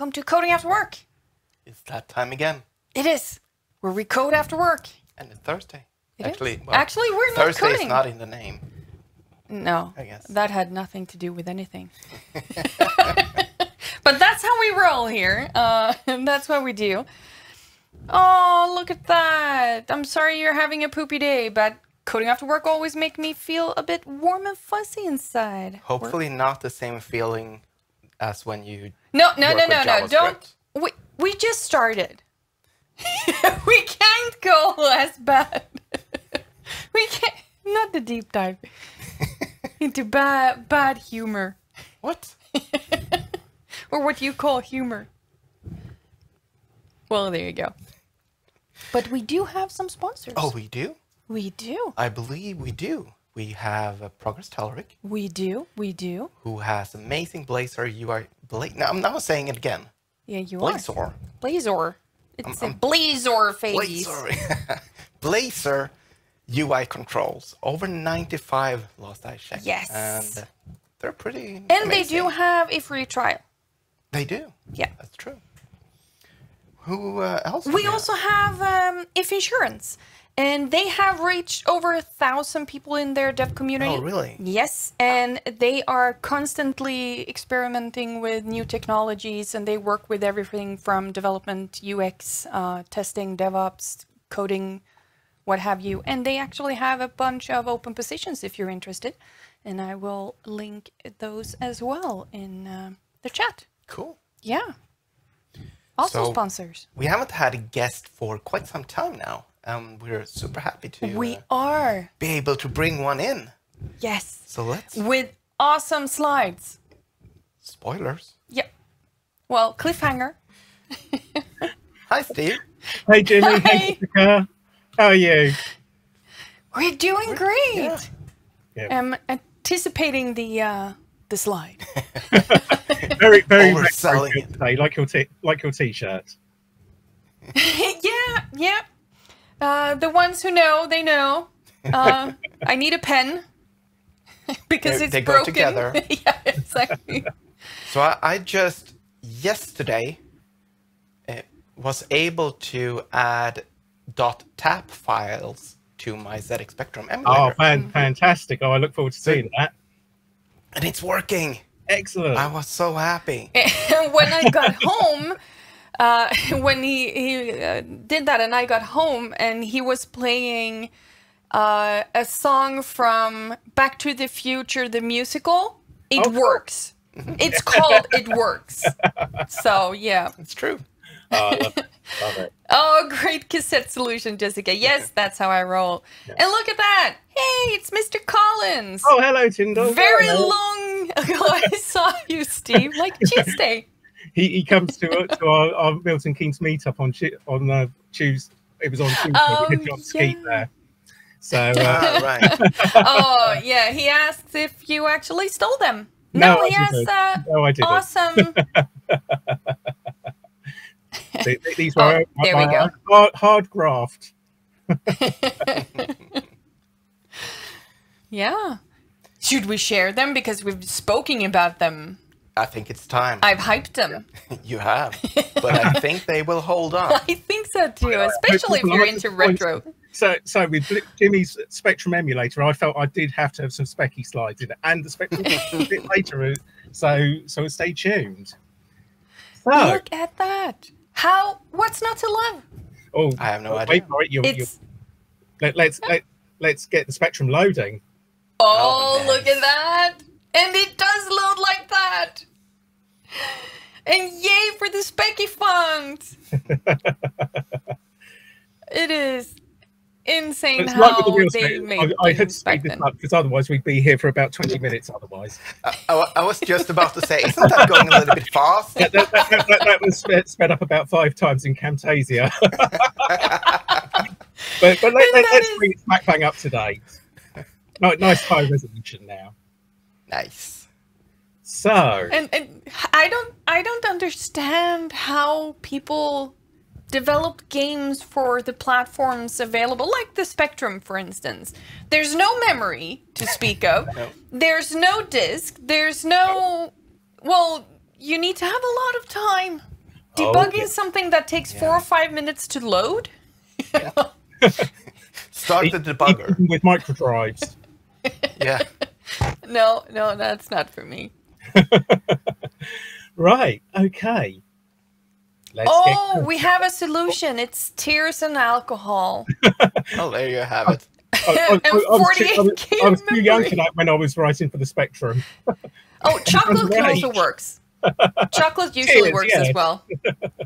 welcome to Coding After Work. It's that time again. It is where we code after work. And it's Thursday. It is. Actually, Actually, we're not Thursday coding. is not in the name. No, I guess. that had nothing to do with anything. but that's how we roll here. Uh, and that's what we do. Oh, look at that! I'm sorry you're having a poopy day, but coding after work always make me feel a bit warm and fuzzy inside. Hopefully, not the same feeling as when you. No, no, work no, no, no! Don't. We we just started. we can't go as bad. we can't. Not the deep dive into bad bad humor, What? or what you call humor. Well, there you go. But we do have some sponsors. Oh, we do? we do. I believe we do. We have uh, Progress Telerik, We do. We do. who has amazing Blazor UI. Bla- no, I'm now saying it again. Yeah, you are. Blazor. Blazor. It's a Blazor face. Blazor. Blazor UI controls. Over 95 last I checked. Yes. And uh, they're pretty. And they do have a free trial. They do. Yeah. That's true. Who uh, else? We also have um, If Insurance, and they have reached over a thousand people in their dev community. Oh, really? Yes, and they are constantly experimenting with new technologies, and they work with everything from development, UX, uh, testing, DevOps, coding, what have you. And they actually have a bunch of open positions if you're interested, and I will link those as well in uh, the chat. Cool. Yeah. Also So- sponsors. We haven't had a guest for quite some time now. Um, we're super happy to We uh, are. be able to bring one in. Yes. So let's With awesome slides. spoilers. Yep. Well, cliffhanger. Hi, Steve. Hey Jimmy, Hi. Jessica. How are you? We're doing great. yeah. Yeah. I'm anticipating the uh the slide. Very, very retro Overselling it. today, like your t- like your t-shirt. yeah, yeah. Uh the ones who know, they know. Uh I need a pen. because They- it's they go together. yeah, exactly. So I, I just yesterday uh, was able to add dot .tap files to my ZX Spectrum Oh, emulator, fan, fantastic! Oh, I look forward to seeing that. and it's working. Excellent. I was so happy. And when I got home, uh, when he he uh, did that, and I got home, and he was playing uh, a song from Back to the Future, the musical. It Oh, cool. works. It's called It Works. So yeah. It's true. Oh, love it. Love it. Oh, great cassette solution, Jessica. Yes, that's how I roll. And look at that. Hey, it's Mr. Collins. Oh, hello, Tyndall. Very Hello. long ago I saw you, Steve, like Tuesday. He, he comes to to our, our Milton Keynes meetup on Tu- on uh, Tuesday. It was on Tuesday. we Um, had Jon Skeet there. So uh, Ah, right. oh yeah, he asks if you actually stole them. No, No, I he has didn't. uh, no, I didn't. awesome. Th- th- These Oh, were there we go. hard, hard graft. yeah. Should we share them because we've spoken about them? I think it's time. I've hyped them. You have, but I think they will hold on. I think so too, especially if you're into retro. So, so with Jimmy's Spectrum emulator, I felt I did have to have some specky slides in it, and the Spectrum a bit later. uh, So, so stay tuned. So, Look at that. How? What's not to love? oh, I have no wait idea. for it. You're, you're, let, let's let, let's get the Spectrum loading. oh, Oh, look at that, and it does load like that. And yay for the specky font! it is insane It's like the how they Spec- made I, I had to things speed this up because otherwise we'd be here for about twenty minutes. Otherwise, I, I I was just about to say, isn't that going a little bit fast? that, that, that, that, that was sped, sped up about five times in Camtasia. but but let, let, let's is- bring it smack bang up to date. No, nice high resolution now. Nice. So and and I don't I don't understand how people develop games for the platforms available, like the Spectrum, for instance. There's no memory to speak of. No. There's no disk. There's no. Well, you need to have a lot of time Debugging oh, yeah. something that takes four or five minutes to load? Start the debugger. Even with microdrives. Yeah. No, no, that's not for me. right. Okay. Let's oh, get. we have a solution. It's tears and alcohol. Well, oh, there you have it. I, I- I- was too, I was- 48K I was too young memory. for that when I was writing for the Spectrum. Oh, chocolate can also works. Chocolate usually Cheers, works yeah. as well.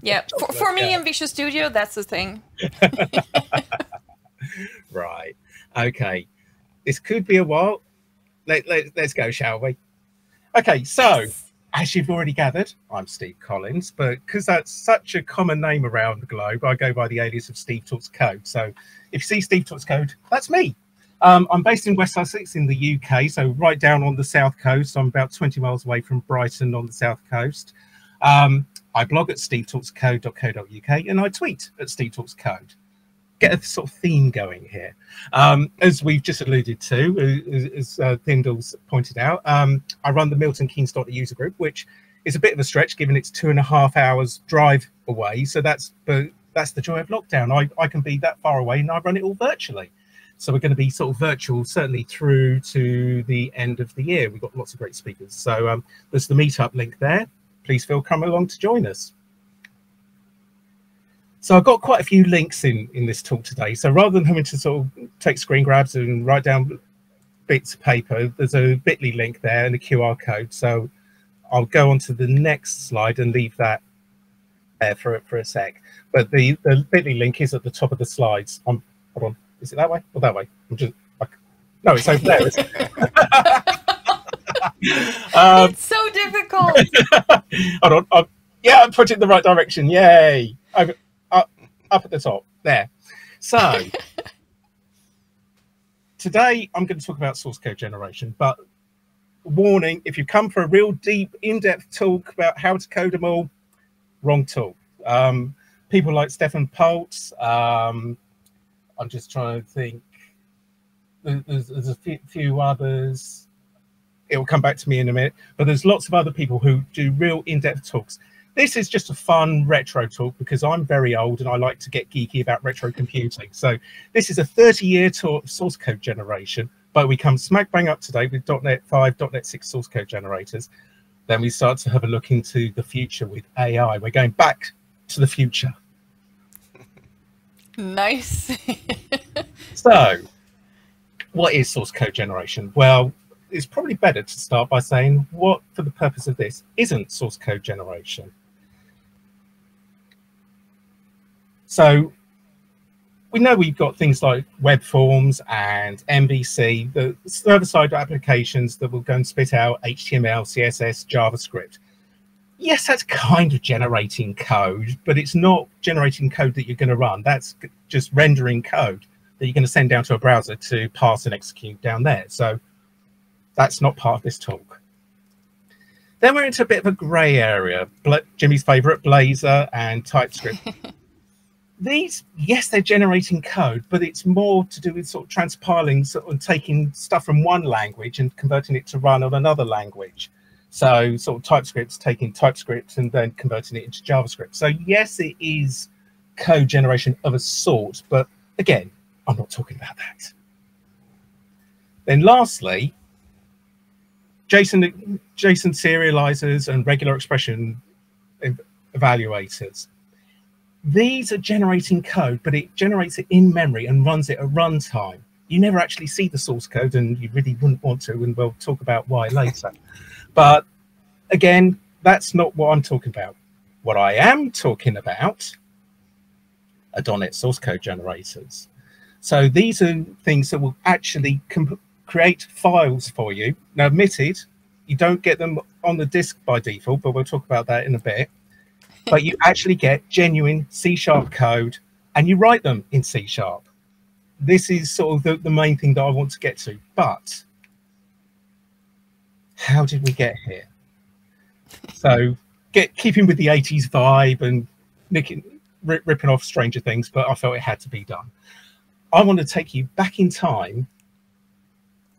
Yeah, for, for me yeah. in Visual Studio, that's the thing. Right. Okay. This could be a while. Let, let, let's go, shall we? Okay. So, as you've already gathered, I'm Steve Collins, but because that's such a common name around the globe, I go by the alias of Steve Talks Code. So, if you see Steve Talks Code, that's me. Um, I'm based in West Sussex in the UK, so right down on the south coast. I'm about 20 miles away from Brighton on the south coast. Um, I blog at stevetalkscode.co.uk and I tweet at Steve Talks Code. Get a sort of theme going here. Um, as we've just alluded to, as, as uh, Thindle's pointed out, um, I run the Milton Keynes Dot user group, which is a bit of a stretch given it's two and a half hours drive away. So that's but that's the joy of lockdown. I, I can be that far away and I run it all virtually. So we're going to be sort of virtual certainly through to the end of the year. We've got lots of great speakers. So um, there's the meetup link there. Please feel come along to join us. So I've got quite a few links in in this talk today. So rather than having to sort of take screen grabs and write down bits of paper, there's a Bitly link there and a QR code. So I'll go on to the next slide and leave that there for for a sec. But the the Bitly link is at the top of the slides. I'm hold on. Is it that way or that way? I'm just I, no, it's over there. it? um, it's so difficult. hold on. i yeah, I'm putting it in the right direction. Yay! Over, up, at the top. There. So today I'm going to talk about source code generation, but warning: if you come for a real deep, in-depth talk about how to code them all, wrong talk. Um, people like Stefan Pölz. Um, I'm just trying to think. There's, there's a few, few others. It will come back to me in a minute. But there's lots of other people who do real in-depth talks. This is just a fun retro talk because I'm very old and I like to get geeky about retro computing. So this is a 30-year talk, of source code generation, but we come smack bang up today with .NET 5, .NET 6 source code generators. Then we start to have a look into the future with AI. We're going back to the future. nice. So, what is source code generation? Well, it's probably better to start by saying what, for the purpose of this, isn't source code generation. So, we know we've got things like web forms and MVC, the server-side applications that will go and spit out HTML, CSS, JavaScript. Yes, that's kind of generating code, but it's not generating code that you're going to run. That's just rendering code that you're going to send down to a browser to pass and execute down there. So that's not part of this talk. Then we're into a bit of a gray area. Jimmy's favorite, Blazor and TypeScript. These, yes, they're generating code, but it's more to do with sort of transpiling sort of taking stuff from one language and converting it to run on another language. So sort of TypeScript's taking TypeScript and then converting it into JavaScript. So yes, it is code generation of a sort, but again, I'm not talking about that. Then lastly, JSON, JSON serializers and regular expression evaluators. These are generating code, but it generates it in memory and runs it at runtime. You never actually see the source code, and you really wouldn't want to, and we'll talk about why later. But again, that's not what I'm talking about. What I am talking about are .NET source code generators. So these are things that will actually create files for you. Now, admitted, you don't get them on the disk by default, but we'll talk about that in a bit. But you actually get genuine C sharp code and you write them in C sharp. This is sort of the, the main thing that I want to get to. But how did we get here? So, get keeping with the 80s vibe and nicking, ri ripping off Stranger Things, but I felt it had to be done. I want to take you back in time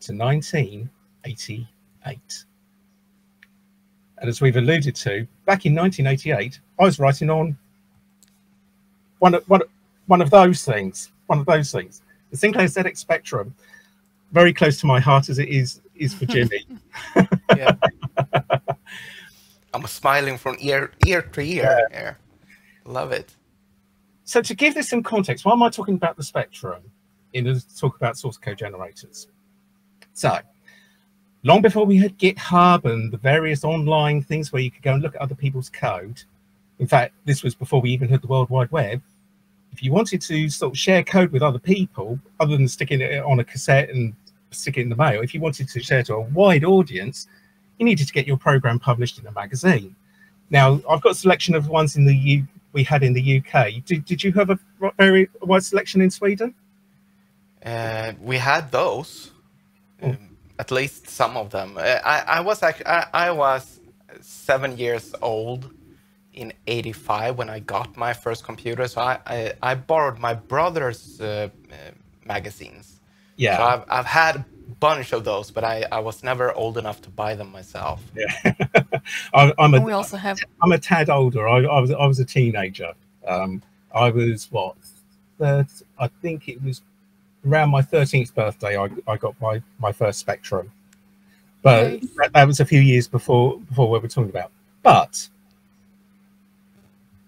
to 1988. And as we've alluded to, back in 1988, I was writing on one of, one, one of those things, one of those things. The Sinclair ZX Spectrum, very close to my heart as it is is for Jimmy. yeah. I'm smiling from ear ear to ear. Yeah. Love it. So to give this some context, why am I talking about the Spectrum in the talk about source code generators? So long before we had GitHub and the various online things where you could go and look at other people's code. In fact, this was before we even had the World Wide Web. If you wanted to sort of share code with other people, other than sticking it on a cassette and stick it in the mail, if you wanted to share to a wide audience, you needed to get your program published in a magazine. Now, I've got a selection of ones in the U we had in the UK. Did, did you have a very wide selection in Sweden? Uh, we had those, oh. um, at least some of them. Uh, I, I was actually I, I, was seven years old in '85 when I got my first computer, so I I, I borrowed my brother's uh, uh magazines. Yeah, so I've I've had a bunch of those, but I, I was never old enough to buy them myself. Yeah, I, am a. We also have. I'm a tad older. I, I was I was a teenager. Um, I was what? Third, I think it was around my 13th birthday. I, I got my my first Spectrum, but nice. that, that was a few years before before what we're talking about. But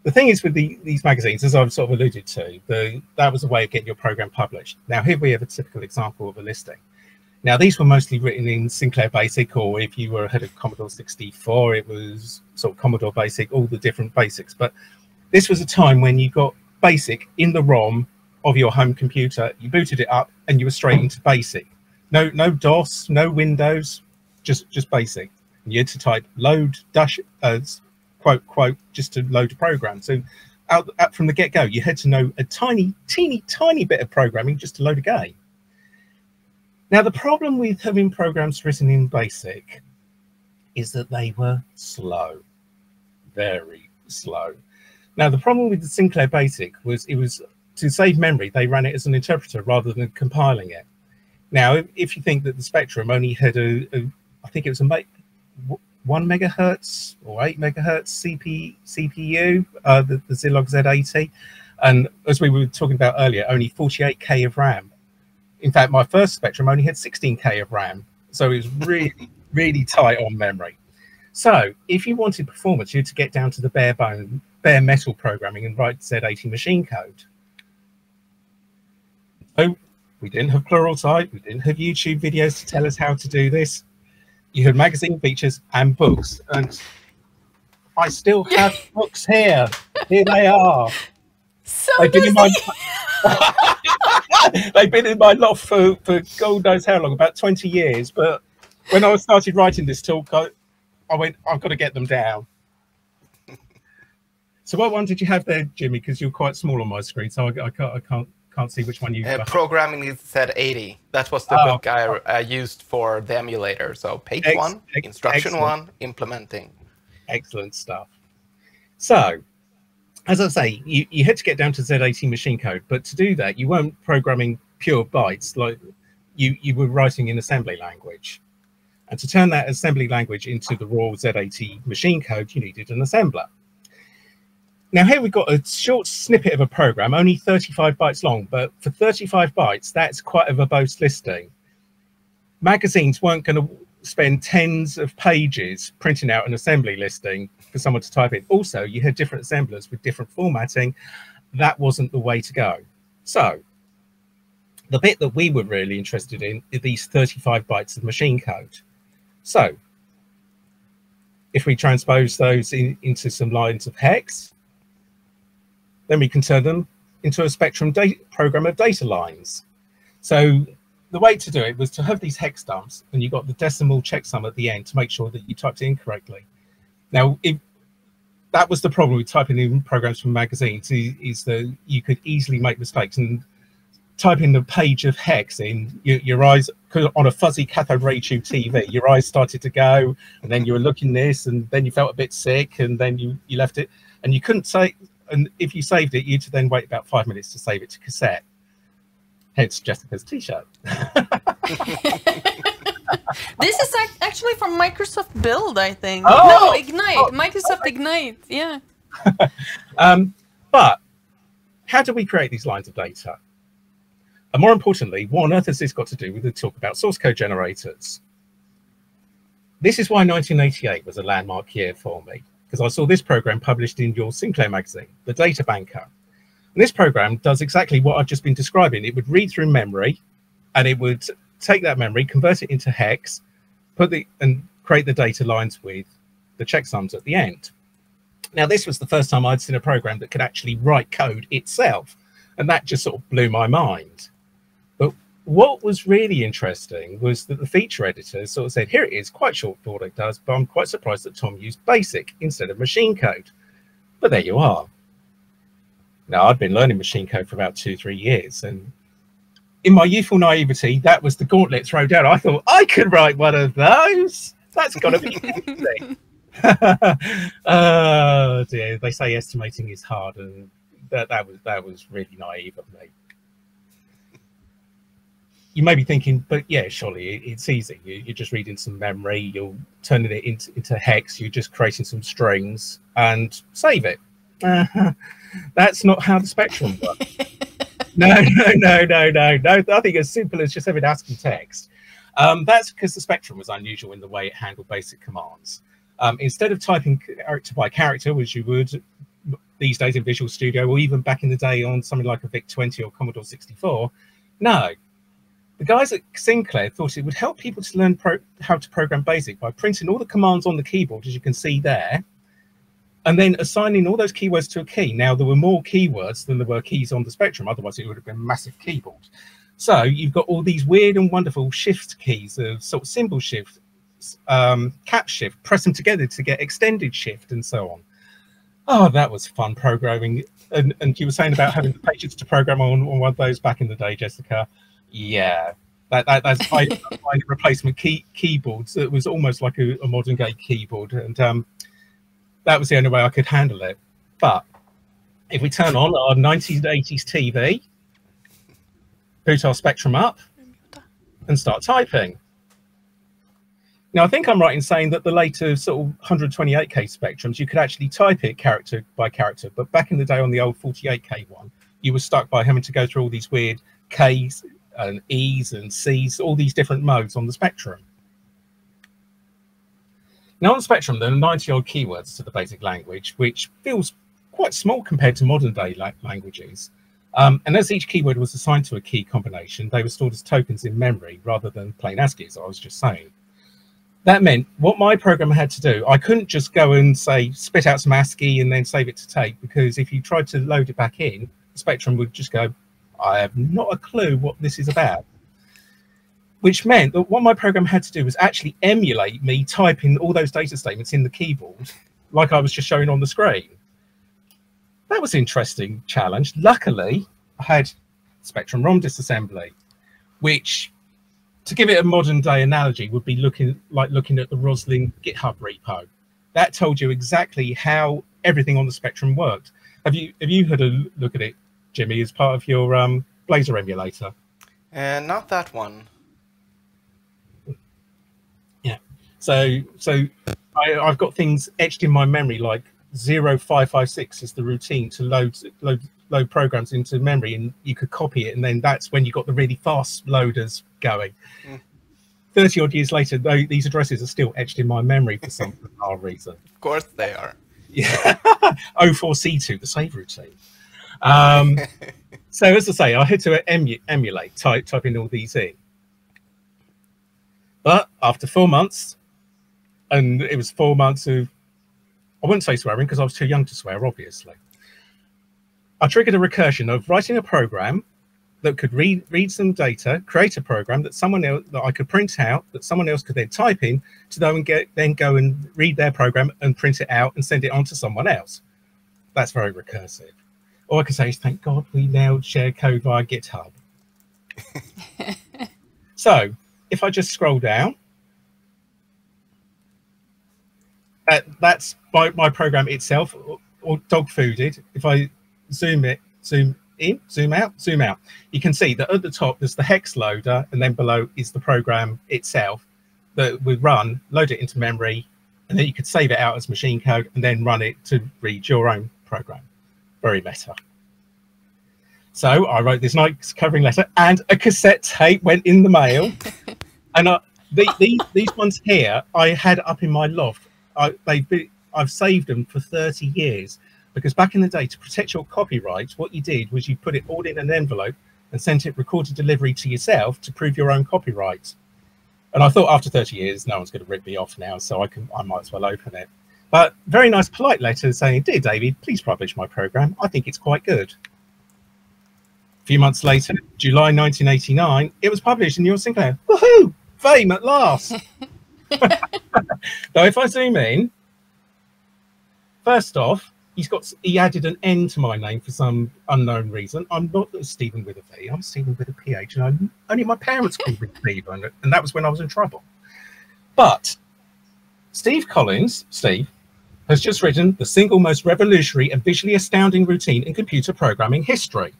the thing is with the, these magazines, as I've sort of alluded to, the, that was a way of getting your program published. Now here we have a typical example of a listing. Now, these were mostly written in Sinclair Basic, or if you were ahead of Commodore 64, it was sort of Commodore Basic, all the different basics. But this was a time when you got Basic in the ROM of your home computer, you booted it up, and you were straight into Basic. No, no DOS, no Windows, just just Basic. You had to type load dash uh, quote quote just to load a program. So out, out from the get go, you had to know a tiny, teeny, tiny bit of programming just to load a game. Now, the problem with having programs written in BASIC is that they were slow, very slow. Now, the problem with the Sinclair BASIC was it was to save memory, they ran it as an interpreter rather than compiling it. Now, if you think that the Spectrum only had a, a I think it was a one megahertz or eight megahertz CP, CPU, uh, the, the Zilog Z80, and as we were talking about earlier, only 48k of RAM in fact, my first Spectrum only had 16K of RAM. So it was really, really tight on memory. So if you wanted performance, you had to get down to the bare bone, bare metal programming and write Z80 machine code. So we didn't have Pluralsight, we didn't have YouTube videos to tell us how to do this. You had magazine features and books. And I still have books here. Here they are. So I've been in my They've been in my loft for, for God knows how long, about 20 years. But when I started writing this talk, I, I went, I've got to get them down. So what one did you have there, Jimmy? Because you're quite small on my screen, so I, I can't, I can't, can't see which one you. Uh, programming is Z80. That was the oh, book I uh, used for the emulator. So page ex one, instruction excellent. one, implementing. Excellent stuff. So as I say, you, you had to get down to Z80 machine code, but to do that, you weren't programming pure bytes like you, you were writing in assembly language. And to turn that assembly language into the raw Z80 machine code, you needed an assembler. Now here we've got a short snippet of a program, only 35 bytes long, but for 35 bytes, that's quite a verbose listing. Magazines weren't going to spend tens of pages printing out an assembly listing for someone to type in. Also, you had different assemblers with different formatting. That wasn't the way to go. So the bit that we were really interested in is these 35 bytes of machine code. So if we transpose those in, into some lines of hex, then we can turn them into a spectrum program of data lines. So the way to do it was to have these hex dumps and you got the decimal checksum at the end to make sure that you typed it incorrectly. Now, if that was the problem with typing in programs from magazines is, is that you could easily make mistakes and typing the page of hex in your, your eyes on a fuzzy cathode ray tube TV, your eyes started to go and then you were looking this and then you felt a bit sick and then you, you left it and you couldn't say, and if you saved it, you'd then wait about five minutes to save it to cassette hence Jessica's t-shirt. this is actually from Microsoft Build, I think. Oh! No, Ignite. Oh, Microsoft Ignite. Yeah. Um, but how do we create these lines of data? And more importantly, what on earth has this got to do with the talk about source code generators? This is why 1988 was a landmark year for me, because I saw this program published in your Sinclair magazine, The Data Banker. And this program does exactly what I've just been describing. It would read through memory and it would take that memory, convert it into hex, put the and create the data lines with the checksums at the end. Now, this was the first time I'd seen a program that could actually write code itself, and that just sort of blew my mind. What was really interesting was that the feature editor sort of said, here it is, quite short for what it does, but I'm quite surprised that Tom used BASIC instead of machine code. But there you are. Now, I'd been learning machine code for about two, three years, and in my youthful naivety, that was the gauntlet thrown down. I thought I could write one of those. That's got to be easy. oh dear, they say estimating is hard, and that, that was that was really naive of me. You may be thinking, but yeah, surely it's easy. You, you're just reading some memory, you're turning it into, into hex, you're just creating some strings and save it. Uh, that's not how the spectrum works. no, no, no, no, no, no. Nothing as simple as just having ASCII text. Um, that's because the spectrum was unusual in the way it handled basic commands. Um, instead of typing character by character, as you would these days in Visual Studio, or even back in the day on something like a VIC-20 or Commodore 64, no. The guys at Sinclair thought it would help people to learn how to program BASIC by printing all the commands on the keyboard, as you can see there, and then assigning all those keywords to a key. Now, there were more keywords than there were keys on the spectrum, otherwise it would have been a massive keyboard. So you've got all these weird and wonderful shift keys of sort of symbol shift, um, cap shift, press them together to get extended shift and so on. Oh, that was fun programming. And, and you were saying about having the patience to program on, on one of those back in the day, Jessica. Yeah, that, that that's my, my replacement key keyboards. It was almost like a, a modern day keyboard, and um, that was the only way I could handle it. But if we turn on our 1980s TV, boot our Spectrum up, and start typing. Now, I think I'm right in saying that the later sort of 128K spectrums, you could actually type it character by character. But back in the day on the old 48K one, you were stuck by having to go through all these weird Ks and Es and Cs, all these different modes on the spectrum. Now on the spectrum, there are 90 odd keywords to the basic language, which feels quite small compared to modern day la languages. Um, and as each keyword was assigned to a key combination, they were stored as tokens in memory rather than plain ASCII, as I was just saying that meant what my program had to do, I couldn't just go and say, spit out some ASCII and then save it to tape, because if you tried to load it back in, the Spectrum would just go, I have not a clue what this is about. Which meant that what my program had to do was actually emulate me typing all those data statements in the keyboard, like I was just showing on the screen. That was an interesting challenge. Luckily, I had Spectrum ROM disassembly, which to give it a modern day analogy would be looking like looking at the Roslyn GitHub repo. That told you exactly how everything on the spectrum worked. Have you have you had a look at it, Jimmy, as part of your um, Blazor emulator? Uh, not that one. Yeah. So so I, I've got things etched in my memory like 0556 is the routine to load load load programs into memory and you could copy it and then that's when you got the really fast loaders going mm. 30 odd years later though these addresses are still etched in my memory for some bizarre reason of course they are yeah 04c2 the save routine um, so as i say i had to emu emulate type typing all these in but after four months and it was four months of i wouldn't say swearing because i was too young to swear obviously I triggered a recursion of writing a program that could read read some data, create a program that someone else that I could print out, that someone else could then type in to go and get then go and read their program and print it out and send it on to someone else. That's very recursive. All I can say is thank God we now share code via GitHub. so if I just scroll down, uh, that's my, my program itself, or, or dog fooded. If I zoom it, zoom in, zoom out, zoom out. You can see that at the top there's the hex loader, and then below is the program itself. that we run, load it into memory, and then you could save it out as machine code and then run it to read your own program. Very meta. So I wrote this nice covering letter, and a cassette tape went in the mail. and I, the, the, these ones here, I had up in my loft. I, they've been, I've saved them for 30 years because back in the day, to protect your copyright, what you did was you put it all in an envelope and sent it recorded delivery to yourself to prove your own copyright. And I thought after 30 years, no one's going to rip me off now, so I can I might as well open it. But very nice, polite letter saying, "Dear David, please publish my program. I think it's quite good." A few months later, July 1989, it was published in Your Sinclair. Woohoo! Fame at last. now, if I zoom in, first off, he's got he added an N to my name for some unknown reason. I'm not Stephen with a V. I'm Stephen with a PH, and I'm, only my parents called me Stephen, and that was when I was in trouble. But Steve Collins, Steve, has just written the single most revolutionary and visually astounding routine in computer programming history.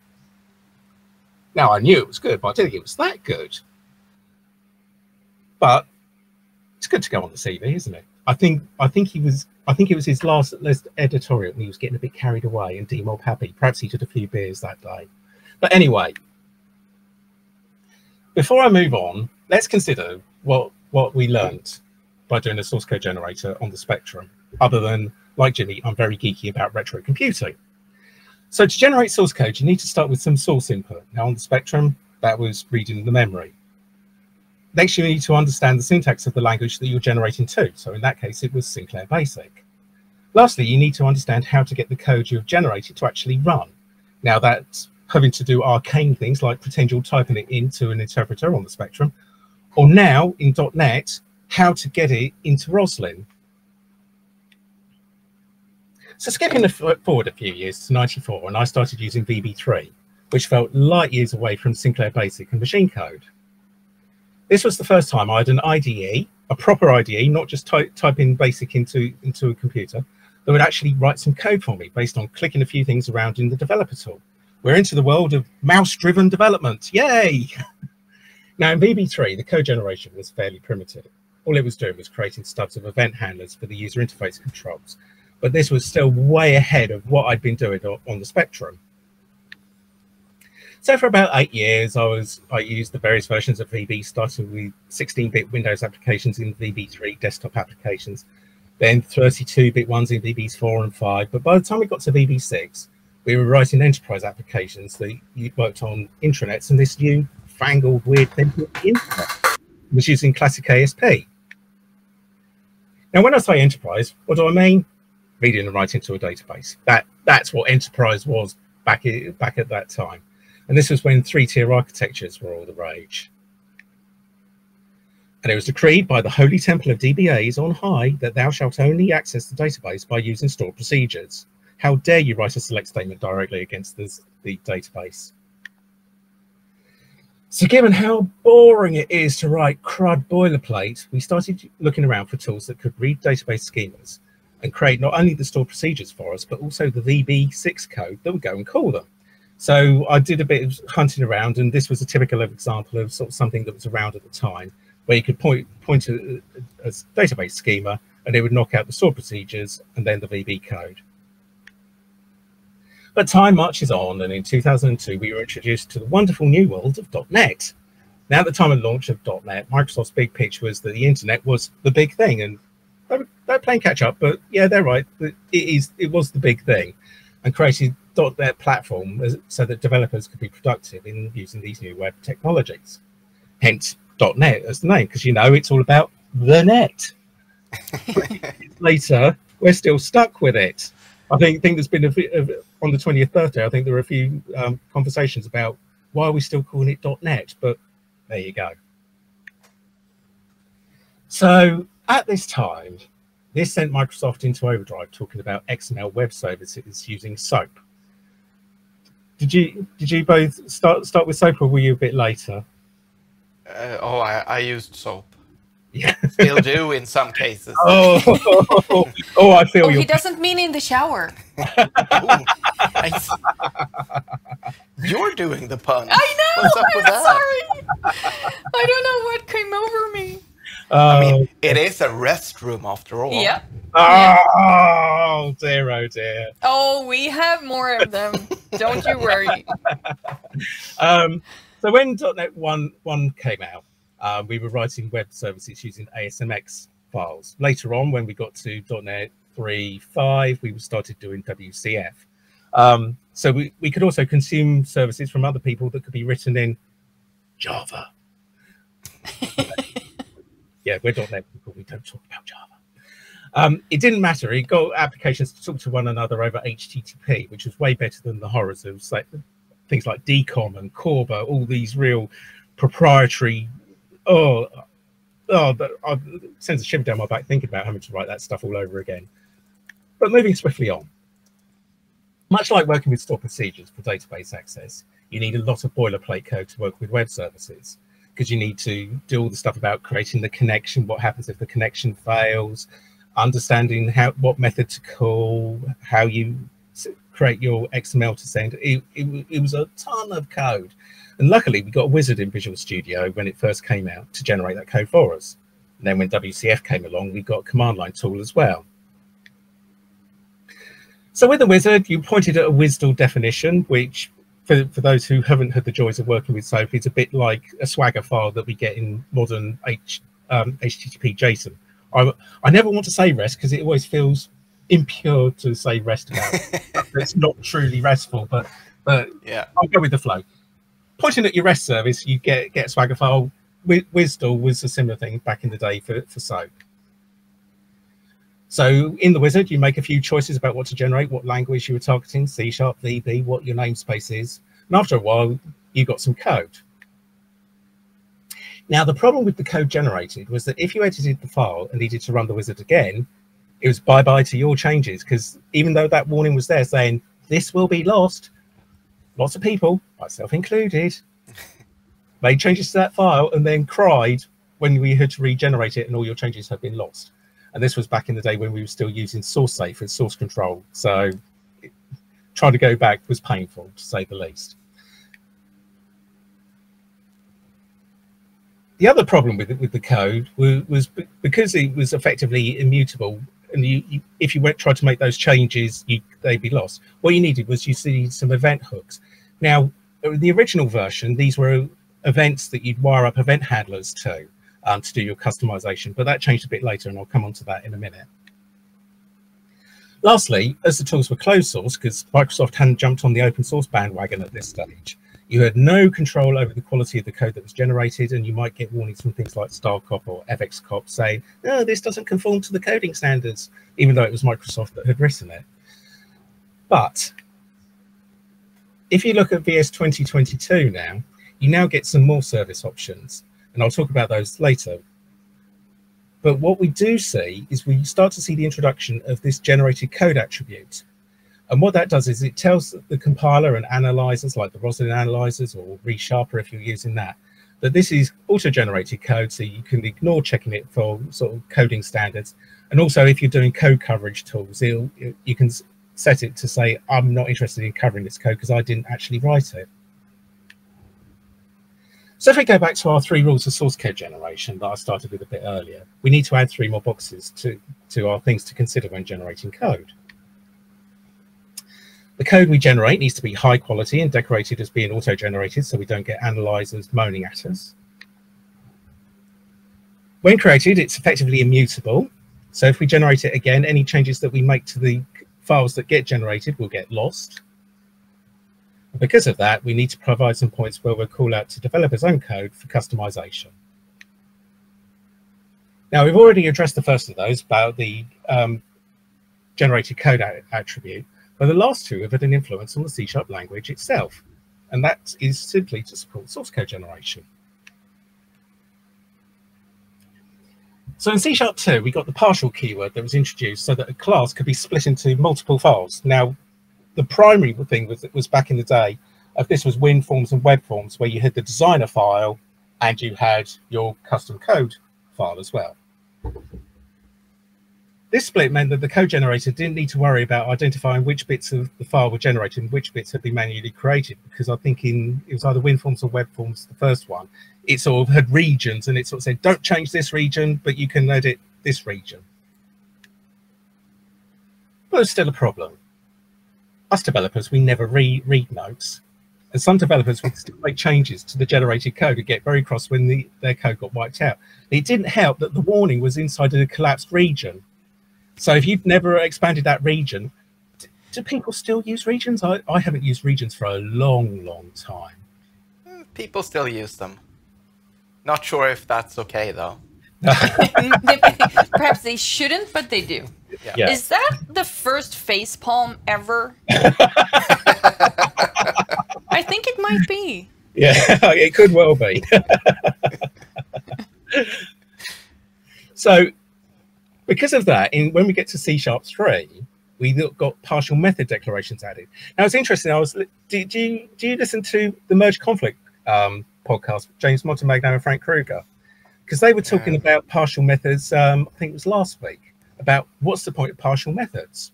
Now I knew it was good, but I didn't think it was that good. But it's good to go on the CV, isn't it? I think I think he was I think it was his last, last editorial and he was getting a bit carried away and demob happy. Perhaps he took a few beers that day. But anyway, before I move on, let's consider what what we learned by doing a source code generator on the spectrum. Other than like Jimmy, I'm very geeky about retro computing. So to generate source code, you need to start with some source input. Now on the spectrum, that was reading the memory. Next, you need to understand the syntax of the language that you're generating to. So in that case, it was Sinclair Basic. Lastly, you need to understand how to get the code you've generated to actually run. Now that's having to do arcane things like pretend you're typing it into an interpreter on the spectrum, or now in .NET, how to get it into Roslyn. So skipping forward a few years to 94, when I started using VB3, which felt light years away from Sinclair Basic and machine code. This was the first time I had an IDE, a proper IDE, not just typing basic into, into a computer, that would actually write some code for me based on clicking a few things around in the developer tool. We're into the world of mouse-driven development. Yay! now in VB3, the code generation was fairly primitive. All it was doing was creating stubs of event handlers for the user interface controls. But this was still way ahead of what I'd been doing on the Spectrum. So for about eight years, I was I used the various versions of VB, starting with 16-bit Windows applications in VB3 desktop applications, then 32-bit ones in VBs 4 and 5. But by the time we got to VB6, we were writing enterprise applications that you worked on intranets and this new fangled weird thing internet was using classic ASP. Now, when I say enterprise, what do I mean? Reading and writing to a database. That that's what enterprise was back back at that time. And this was when three-tier architectures were all the rage. And it was decreed by the Holy Temple of DBAs on high that thou shalt only access the database by using stored procedures. How dare you write a select statement directly against this, the database? So given how boring it is to write CRUD boilerplate, we started looking around for tools that could read database schemas and create not only the stored procedures for us, but also the VB6 code that would go and call them. So I did a bit of hunting around, and this was a typical example of sort of something that was around at the time, where you could point point to a, a database schema, and it would knock out the stored procedures and then the VB code. But time marches on, and in 2002, we were introduced to the wonderful new world of .NET. Now, at the time of launch of .NET, Microsoft's big pitch was that the internet was the big thing, and they're, they're playing catch up. But yeah, they're right. It is. It was the big thing, and created .NET platform so that developers could be productive in using these new web technologies. Hence .NET as the name, because you know it's all about the net. Later, we're still stuck with it. I think think there's been a, a, on the 20th birthday. I think there were a few um, conversations about why are we still calling it .NET, but there you go. So at this time, this sent Microsoft into overdrive, talking about XML web services using SOAP. Did you did you both start start with soap, or were you a bit later? Uh, oh, I, I used soap. Yeah, still do in some cases. Oh, oh, oh I feel oh, you. He doesn't mean in the shower. Ooh, You're doing the pun. I know. What's up with I'm sorry. I don't know what came over me. I mean, Oh, it is a restroom after all. Yeah. oh dear, oh dear. Oh, we have more of them. Don't you worry. Um, so when .NET 1, 1 came out, uh, we were writing web services using ASMX files. Later on, when we got to .NET 3, 5, we started doing WCF. Um, so we, we could also consume services from other people that could be written in Java. yeah, we're .NET people. We don't talk about Java. Um, it didn't matter. It got applications to talk to one another over HTTP, which was way better than the horrors of like, things like DCOM and Corba, all these real proprietary. Oh, oh, that uh, sends a shiver down my back thinking about having to write that stuff all over again. But moving swiftly on, much like working with stored procedures for database access, you need a lot of boilerplate code to work with web services because you need to do all the stuff about creating the connection, what happens if the connection fails, understanding how what method to call, how you create your XML to send. It, it, it was a ton of code. And luckily, we got a wizard in Visual Studio when it first came out to generate that code for us. And then when WCF came along, we got a command line tool as well. So with the wizard, you pointed at a WSDL definition, which for, for those who haven't had the joys of working with SOAP, it's a bit like a Swagger file that we get in modern H, um, HTTP JSON. I, I never want to say REST because it always feels impure to say REST about it. it's not truly RESTful, but but Yeah. I'll go with the flow. Pointing at your REST service, you get get a Swagger file. Wi- WSDL was a similar thing back in the day for, for SOAP. So in the wizard, you make a few choices about what to generate, what language you were targeting, C sharp, VB, what your namespace is. And after a while, you got some code. Now, the problem with the code generated was that if you edited the file and needed to run the wizard again, it was bye-bye to your changes because even though that warning was there saying this will be lost, lots of people, myself included, made changes to that file and then cried when we had to regenerate it and all your changes had been lost. And this was back in the day when we were still using SourceSafe and source control. So trying to go back was painful to say the least. The other problem with it, with the code was, was because it was effectively immutable, and you, you, if you went tried to make those changes, you, they'd be lost. What you needed was you see some event hooks. Now, in the original version, these were events that you'd wire up event handlers to um, to do your customization, but that changed a bit later, and I'll come on to that in a minute. Lastly, as the tools were closed source, because Microsoft hadn't jumped on the open source bandwagon at this stage, you had no control over the quality of the code that was generated, and you might get warnings from things like StyleCop or FXCop saying, no, this doesn't conform to the coding standards, even though it was Microsoft that had written it. But if you look at VS 2022 now, you now get some more service options, and I'll talk about those later. But what we do see is we start to see the introduction of this generated code attribute. And what that does is it tells the compiler and analyzers like the Roslyn analyzers or ReSharper if you're using that, that this is auto-generated code, so you can ignore checking it for sort of coding standards. And also if you're doing code coverage tools, you can set it to say, I'm not interested in covering this code because I didn't actually write it. So if we go back to our three rules of source code generation that I started with a bit earlier, we need to add three more boxes to, to our things to consider when generating code. The code we generate needs to be high quality and decorated as being auto-generated so we don't get analyzers moaning at us. When created, it's effectively immutable. So if we generate it again, any changes that we make to the files that get generated will get lost. Because of that, we need to provide some points where we'll call out to developers' own code for customization. Now, we've already addressed the first of those about the um, generated code attribute, but the last two have had an influence on the C-sharp language itself, and that is simply to support source code generation. So in C-sharp 2, we got the partial keyword that was introduced so that a class could be split into multiple files. Now, the primary thing was, was back in the day of this was win forms and web forms where you had the designer file and you had your custom code file as well. this split meant that the code generator didn't need to worry about identifying which bits of the file were generated and which bits had been manually created because I think in it was either WinForms or WebForms, the first one, it sort of had regions and it sort of said, don't change this region, but you can edit this region. But there's still a problem. Us developers, we never re read notes. And some developers would still make changes to the generated code and get very cross when the, their code got wiped out. It didn't help that the warning was inside of a collapsed region. So if you've never expanded that region, do people still use regions? I, I haven't used regions for a long, long time. Hmm, people still use them. Not sure if that's okay though. Perhaps they shouldn't, but they do. Yeah. Yeah. Is that the first facepalm ever? I think it might be. Yeah, it could well be. so, because of that, in when we get to C sharp three, we got partial method declarations added. Now it's interesting. I was do, do you do you listen to the merge conflict um, podcast, with James Montemagno and Frank Krueger? Because they were talking yeah. about partial methods. Um, I think it was last week about what's the point of partial methods.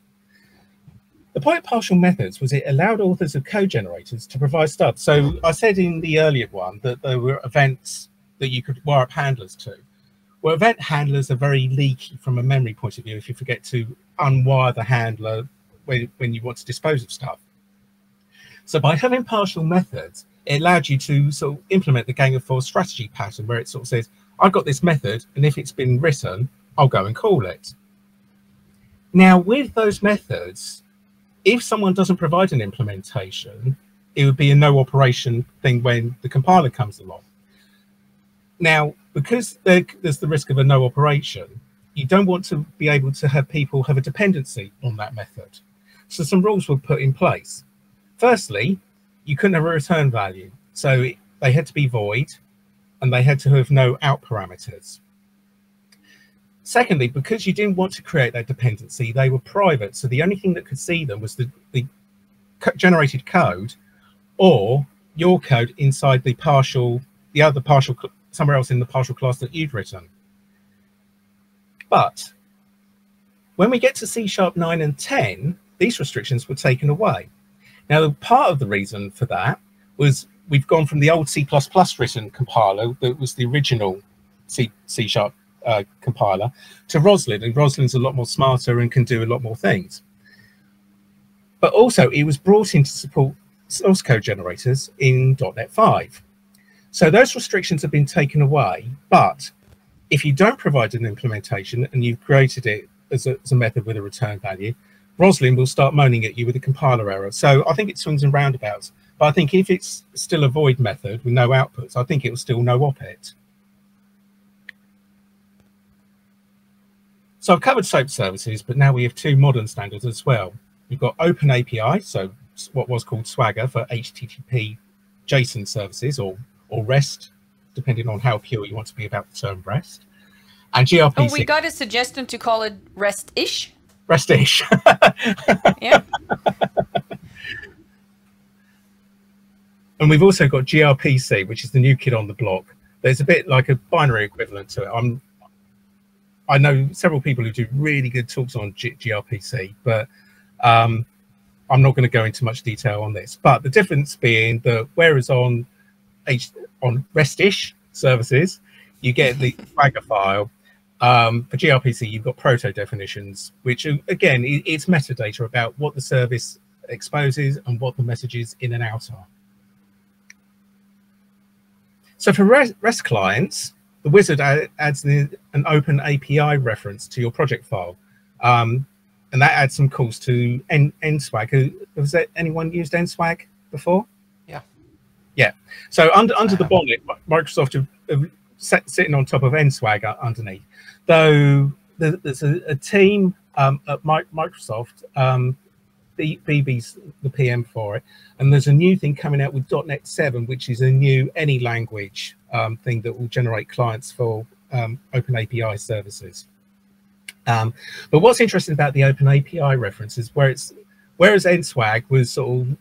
The point of partial methods was it allowed authors of code generators to provide stubs. So I said in the earlier one that there were events that you could wire up handlers to. Well, event handlers are very leaky from a memory point of view if you forget to unwire the handler when, when you want to dispose of stuff. So by having partial methods, it allowed you to sort of implement the gang of four strategy pattern where it sort of says, I've got this method, and if it's been written, I'll go and call it. Now, with those methods, if someone doesn't provide an implementation, it would be a no operation thing when the compiler comes along. Now, because there's the risk of a no operation, you don't want to be able to have people have a dependency on that method. So some rules were put in place. Firstly, you couldn't have a return value. So they had to be void and they had to have no out parameters. Secondly, because you didn't want to create that dependency, they were private. So the only thing that could see them was the, the generated code or your code inside the partial, the other partial somewhere else in the partial class that you've written. But when we get to C sharp 9 and 10, these restrictions were taken away. Now, part of the reason for that was we've gone from the old C++ written compiler that was the original C, C sharp uh, compiler to Roslyn, and Roslyn's a lot more smarter and can do a lot more things. But also, it was brought in to support source code generators in .NET 5. So those restrictions have been taken away, but if you don't provide an implementation and you've created it as a, as a method with a return value, Roslyn will start moaning at you with a compiler error. So I think it swings and roundabouts. But I think if it's still a void method with no outputs, I think it will still no op it. So I've covered SOAP services, but now we have two modern standards as well. We've got Open API, so what was called Swagger for HTTP JSON services or or REST, depending on how pure you want to be about the term REST. And gRPC. Oh, we got a suggestion to call it REST-ish. REST-ish. yeah. And we've also got gRPC, which is the new kid on the block. There's a bit like a binary equivalent to it. I'm, I know several people who do really good talks on G gRPC, but um, I'm not going to go into much detail on this. But the difference being that whereas on H on REST-ish services, you get the Swagger file. Um, for gRPC, you've got proto definitions, which again, it's metadata about what the service exposes and what the messages in and out are. So for REST clients, the wizard adds an open API reference to your project file. Um, and that adds some calls to NSWAG. Has there anyone used NSWAG before? Yeah. Yeah. So under under the bonnet, Microsoft have, have set, sitting on top of NSWAG underneath. Though there's a, a team um, at Microsoft, um, BB's the PM for it, and there's a new thing coming out with .NET 7, which is a new any language um, thing that will generate clients for um, Open API services. Um, but what's interesting about the Open API reference is where it's whereas NSWAG was sort of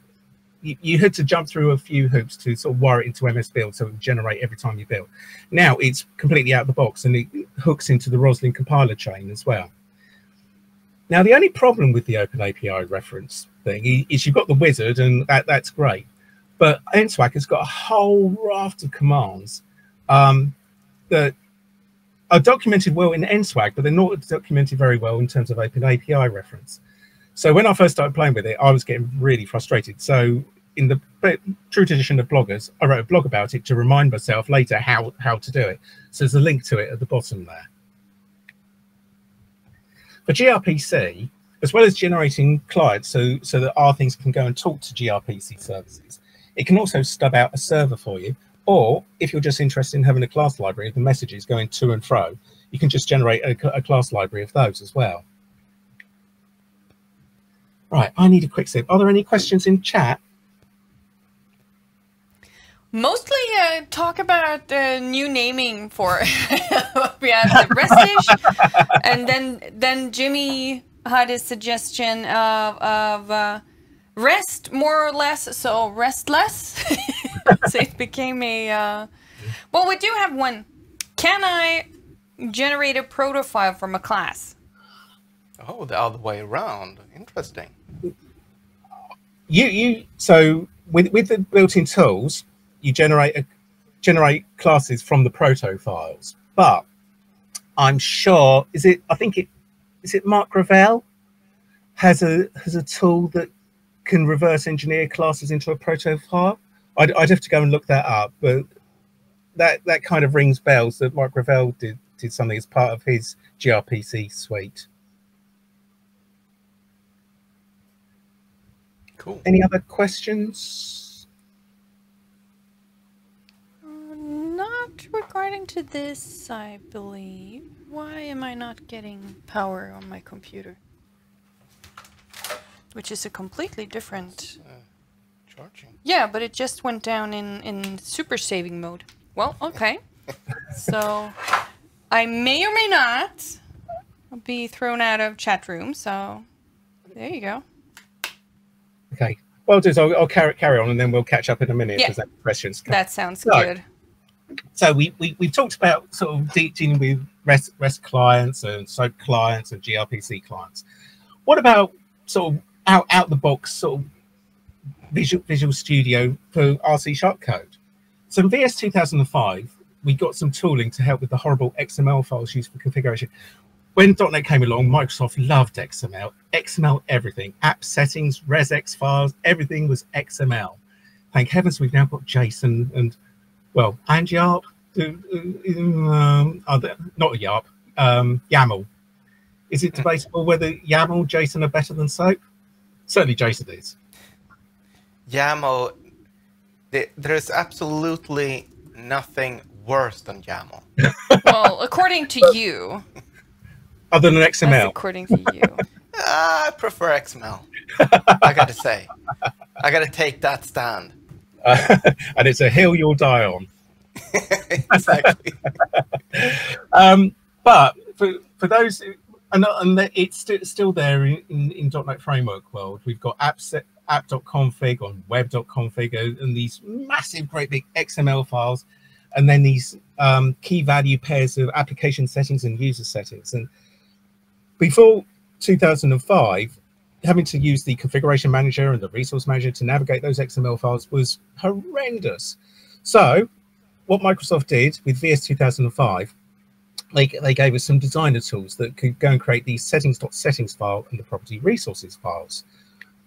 you, you, had to jump through a few hoops to sort of wire it into MS Build so it would generate every time you build. Now it's completely out of the box and it hooks into the Roslyn compiler chain as well. Now, the only problem with the Open API reference thing is you've got the wizard, and that, that's great. But NSWAG has got a whole raft of commands um, that are documented well in NSWAG, but they're not documented very well in terms of Open API reference. So when I first started playing with it, I was getting really frustrated. So in the true tradition of bloggers, I wrote a blog about it to remind myself later how, how to do it. So there's a link to it at the bottom there. For gRPC, as well as generating clients so, so that our things can go and talk to gRPC services, it can also stub out a server for you. Or if you're just interested in having a class library of the messages going to and fro, you can just generate a, a class library of those as well. Right, I need a quick sip. Are there any questions in chat? Mostly uh, talk about uh, new naming for we have the Restish, and then then Jimmy had a suggestion of of uh, rest more or less, so restless. so it became a. Uh, well, we do have one. Can I generate a proto file from a class? Oh, the other way around. Interesting. You you so with with the built-in tools you generate a, generate classes from the proto files. But I'm sure is it I think it is it Marc Gravell has a has a tool that can reverse engineer classes into a proto file. I'd, I'd have to go and look that up, but that that kind of rings bells that Marc Gravell did did something as part of his gRPC suite. Cool. Any other questions? Not regarding to this, I believe. Why am I not getting power on my computer? Which is a completely different... Uh, charging. Yeah, but it just went down in, in super saving mode. Well, okay. so, I may or may not be thrown out of chat room, so there you go. Okay. Well, just I'll, I'll carry, carry on and then we'll catch up in a minute yeah. because that questions. That sounds so, good so we, we we've talked about sort of dealing with REST REST clients and SOAP clients and gRPC clients. What about sort of out out the box sort of Visual Visual Studio for RC Sharp code? So in VS 2005, we got some tooling to help with the horrible XML files used for configuration. When .NET came along, Microsoft loved XML, XML everything, app settings, resx files, everything was XML. Thank heavens we've now got JSON and well, and YARP, um, not YARP, um, YAML. Is it debatable whether YAML, JSON are better than SOAP? Certainly JSON is. YAML, there's absolutely nothing worse than YAML. well, according to you. Other than XML. That's according to you. I prefer XML. I gotta say. I gotta take that stand. Uh, and it's a hill you'll die on. exactly. um, but for, for those, and, and it's st still there in, in, in, .NET Framework world, we've got app set, app.config on web.config and these massive, great big XML files, and then these um, key value pairs of application settings and user settings. And before 2005, having to use the configuration manager and the resource manager to navigate those XML files was horrendous. So what Microsoft did with VS 2005, they, they gave us some designer tools that could go and create these settings.settings file and the property resources files.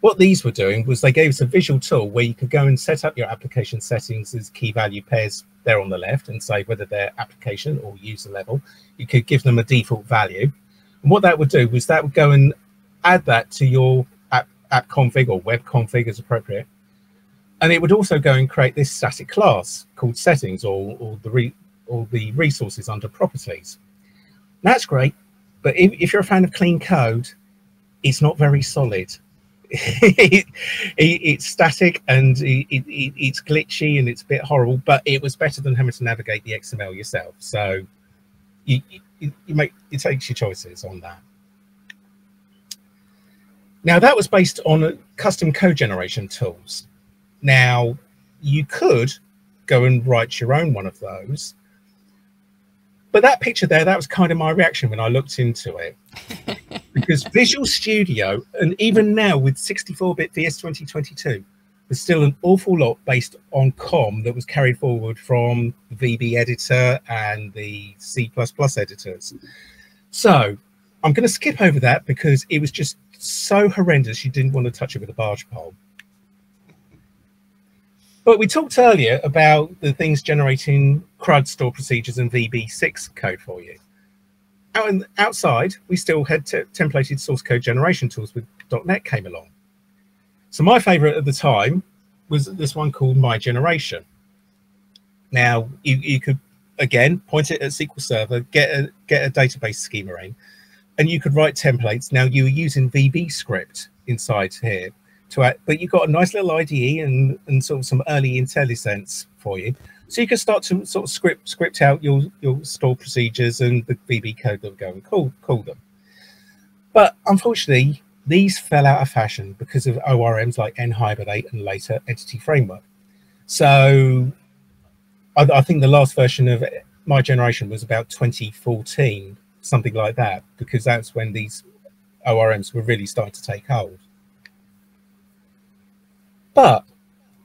What these were doing was they gave us a visual tool where you could go and set up your application settings as key value pairs there on the left and say whether they're application or user level. You could give them a default value. And what that would do was that would go and add that to your app, app config or web config as appropriate. And it would also go and create this static class called settings or, or the re, or the resources under properties. That's great, but if, if, you're a fan of clean code, it's not very solid. it, it, it's static and it's glitchy and it's a bit horrible, but it was better than having to navigate the XML yourself. So you, you, you make it takes your choices on that. Now that was based on custom code generation tools. Now you could go and write your own one of those. But that picture there, that was kind of my reaction when I looked into it. because Visual Studio, and even now with 64-bit VS 2022, there's still an awful lot based on COM that was carried forward from the VB editor and the C++ editors. So I'm going to skip over that because it was just so horrendous you didn't want to touch it with a barge pole. But we talked earlier about the things generating CRUD store procedures and VB6 code for you. Out in, outside, we still had templated source code generation tools with .NET came along. So my favorite at the time was this one called My Generation. Now you, you could again point it at SQL Server, get a get a database schema in, and you could write templates. Now you were using VB script inside here to add, but you've got a nice little IDE and, and sort of some early IntelliSense for you. So you can start to sort of script script out your, your store procedures and the VB code that go and call, call them. But unfortunately, these fell out of fashion because of ORMs like NHibernate and later Entity Framework. So I, I think the last version of my generation was about 2014, something like that, because that's when these ORMs were really starting to take hold. But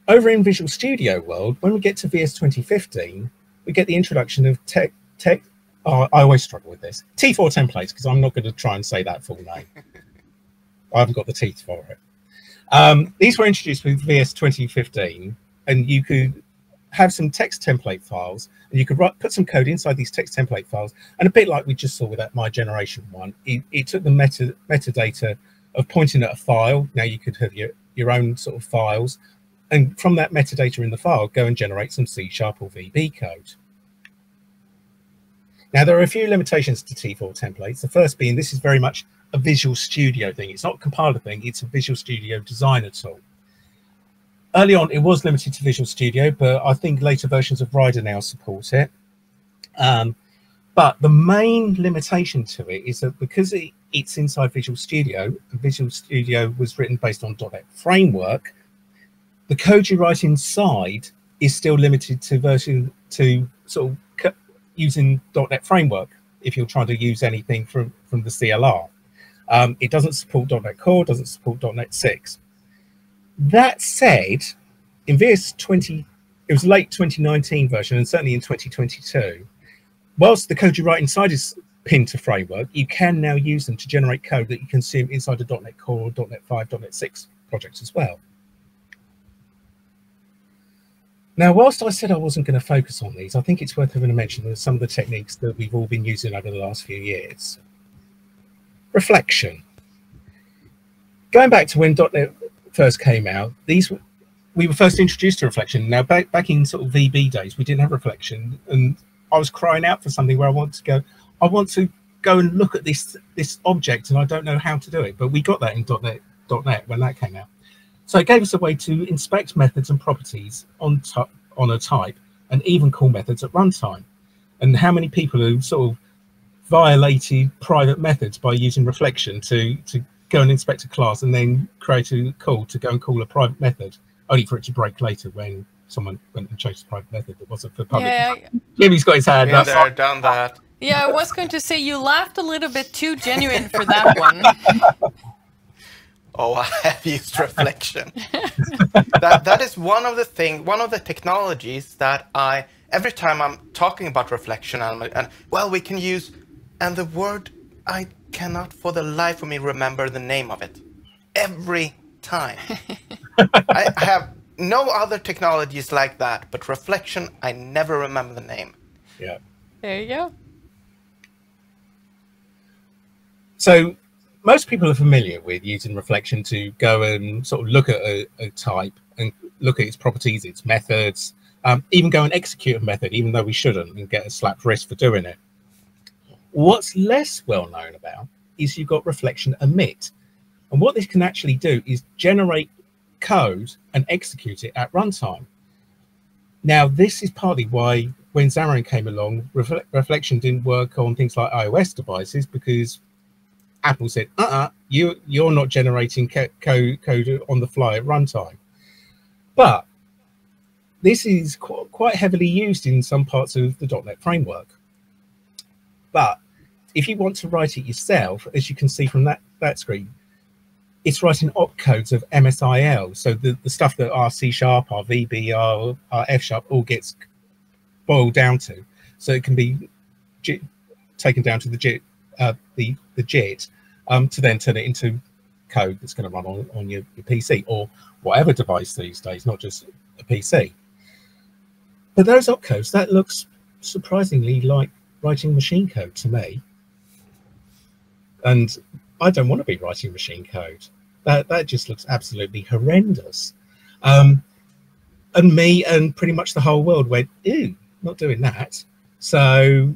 over in Visual Studio world, when we get to VS 2015, we get the introduction of tech, tech oh, I always struggle with this, T4 templates, because I'm not going to try and say that full name. I haven't got the teeth for it. Um, these were introduced with VS 2015, and you could have some text template files, and you could write, put some code inside these text template files. And a bit like we just saw with that My Generation one, it, it took the meta, metadata of pointing at a file. Now you could have your your own sort of files, and from that metadata in the file, go and generate some C Sharp or VB code. Now, there are a few limitations to T4 templates. The first being this is very much a Visual Studio thing. It's not a compiler thing, it's a Visual Studio designer tool. Early on, it was limited to Visual Studio, but I think later versions of Rider now support it. Um, but the main limitation to it is that because it, it's inside Visual Studio. Visual Studio was written based on .NET Framework. The code you write inside is still limited to version to sort of using .NET Framework if you're trying to use anything from, from the CLR. Um, it doesn't support .NET Core, doesn't support .NET 6. That said, in VS 20, it was late 2019 version, and certainly in 2022, whilst the code you write inside is pinned to framework, you can now use them to generate code that you consume inside the .NET Core, .NET 5, .NET 6 projects as well. Now, whilst I said I wasn't going to focus on these, I think it's worth having a mention of some of the techniques that we've all been using over the last few years. Reflection. Going back to when .NET first came out, these we were first introduced to reflection. Now, back, back in sort of VB days, we didn't have reflection, and I was crying out for something where I want to go, I want to go and look at this this object and I don't know how to do it. But we got that in .NET, .NET when that came out. So it gave us a way to inspect methods and properties on top on a type and even call methods at runtime. And how many people have sort of violated private methods by using reflection to to go and inspect a class and then create a call to go and call a private method, only for it to break later when someone went and changed the private method that wasn't for public. Yeah, Jimmy's got his hand up. There, done that. Yeah, I was going to say you laughed a little bit too genuine for that one. Oh, I have used reflection. that that is one of the thing, one of the technologies that I every time I'm talking about reflection and, and well, we can use and the word I cannot for the life of me remember the name of it. Every time. I have no other technologies like that, but reflection I never remember the name. Yeah. There you go. So most people are familiar with using reflection to go and sort of look at a, a type and look at its properties, its methods, um, even go and execute a method, even though we shouldn't, and get a slapped wrist for doing it. What's less well known about is you've got reflection emit. And what this can actually do is generate code and execute it at runtime. Now, this is partly why when Xamarin came along, reflection didn't work on things like iOS devices because Apple said, uh-uh, you, you're not generating code, code on the fly at runtime. But this is qu quite heavily used in some parts of the .NET framework. But if you want to write it yourself, as you can see from that, that screen, it's writing opcodes of MSIL. So the, the stuff that our C sharp, our VB, our, our F sharp all gets boiled down to. So it can be taken down to the JIT, uh, the, the JIT um, to then turn it into code that's going to run on, on your, your PC or whatever device these days, not just a PC. But those opcodes, that looks surprisingly like writing machine code to me. And I don't want to be writing machine code. That that just looks absolutely horrendous. Um, and me and pretty much the whole world went, ew, not doing that. So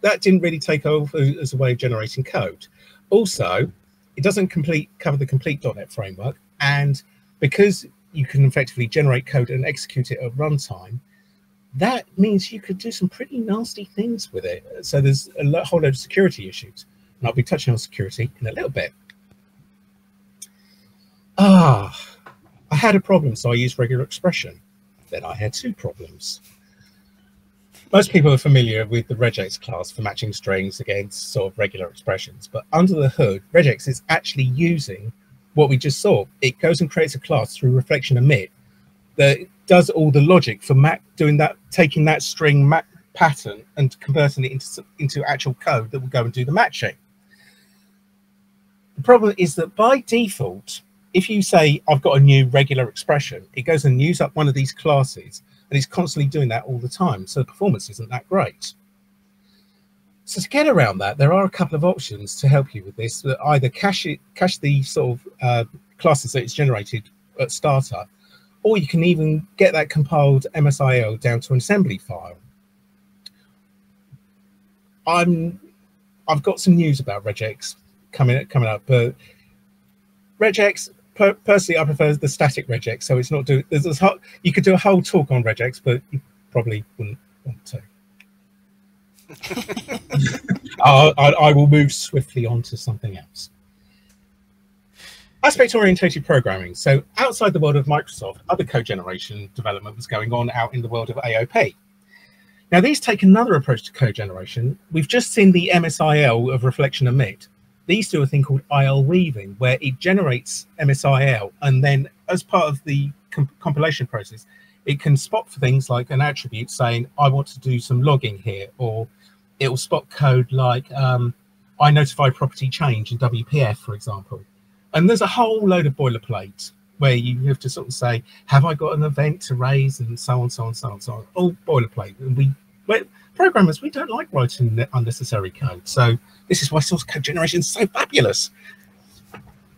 that didn't really take over as a way of generating code. Also, it doesn't complete cover the complete .NET framework, and because you can effectively generate code and execute it at runtime, that means you could do some pretty nasty things with it. So there's a whole load of security issues and I'll be touching on security in a little bit. Ah, I had a problem, so I used regular expression. Then I had two problems. Most people are familiar with the regex class for matching strings against sort of regular expressions, but under the hood, regex is actually using what we just saw. It goes and creates a class through reflection emit that does all the logic for doing that, taking that string pattern and converting it into into actual code that will go and do the matching. The problem is that by default, if you say, I've got a new regular expression, it goes and use up one of these classes and it's constantly doing that all the time. So the performance isn't that great. So to get around that, there are a couple of options to help you with this. That either cache it, cache the sort of uh, classes that it's generated at startup, or you can even get that compiled MSIL down to an assembly file. I'm, I've got some news about regex coming coming up. But regex, per, personally, I prefer the static regex. So it's not do. There's this whole, you could do a whole talk on regex, but you probably wouldn't want to. I, I, I will move swiftly on to something else. Aspect oriented programming. So outside the world of Microsoft, other code generation development was going on out in the world of AOP. Now, these take another approach to code generation. We've just seen the MSIL of reflection emit these do a thing called IL weaving, where it generates MSIL, and then as part of the comp compilation process, it can spot for things like an attribute saying, I want to do some logging here, or it will spot code like um, I notify property change in WPF, for example. And there's a whole load of boilerplate where you have to sort of say, have I got an event to raise, and so on, so on, so on, so on. All boilerplate. And we, programmers, we don't like writing unnecessary code. So this is why source code generation is so fabulous.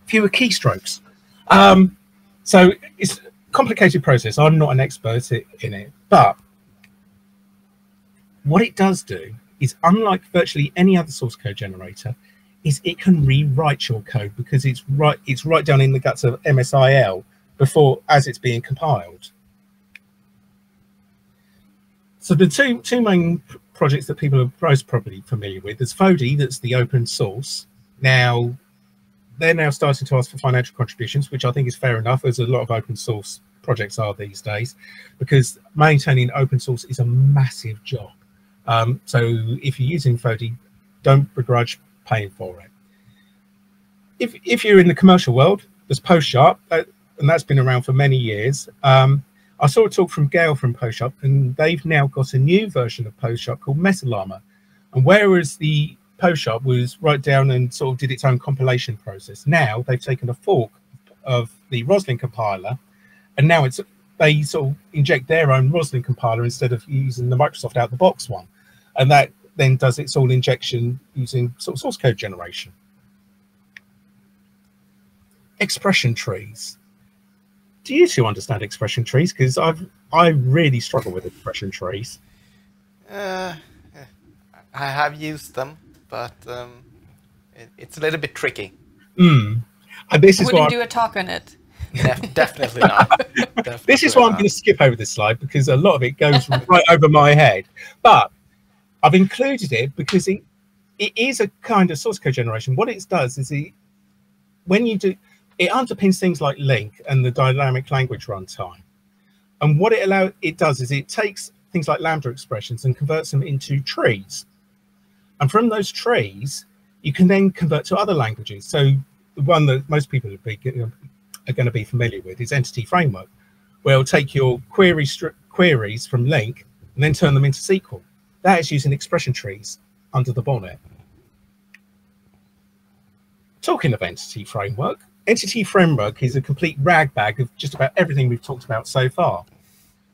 Fewer keystrokes. Um, so it's a complicated process. I'm not an expert in it, but what it does do is unlike virtually any other source code generator, is it can rewrite your code because it's right it's right down in the guts of MSIL before as it's being compiled. So the two two main projects that people are most probably familiar with. is Fody, that's the open source. Now, they're now starting to ask for financial contributions, which I think is fair enough, as a lot of open source projects are these days, because maintaining open source is a massive job. Um, so if you're using Fody, don't begrudge paying for it. If, if you're in the commercial world, there's PostSharp, and that's been around for many years. Um, I saw a talk from Gail from PostSharp, and they've now got a new version of PostSharp called Metalama. And whereas the PostSharp was right down and sort of did its own compilation process, now they've taken a fork of the Roslyn compiler, and now it's they sort of inject their own Roslyn compiler instead of using the Microsoft out the box one, and that then does its all injection using sort of source code generation. Expression trees do you two understand expression trees? Because I've I really struggle with expression trees. Uh, I have used them, but um, it, it's a little bit tricky. Mm. And this is Wouldn't why do a talk on it. Def definitely not. Definitely this is why I'm going to skip over this slide because a lot of it goes right over my head. But I've included it because it it is a kind of source code generation. What it does is it when you do it underpins things like LINQ and the dynamic language runtime. And what it allow it does is it takes things like lambda expressions and converts them into trees. And from those trees, you can then convert to other languages. So the one that most people uh, are, be, are going to be familiar with is Entity Framework, where it'll take your query queries from LINQ and then turn them into SQL. That is using expression trees under the bonnet. Talking of Entity Framework, Entity Framework is a complete ragbag of just about everything we've talked about so far.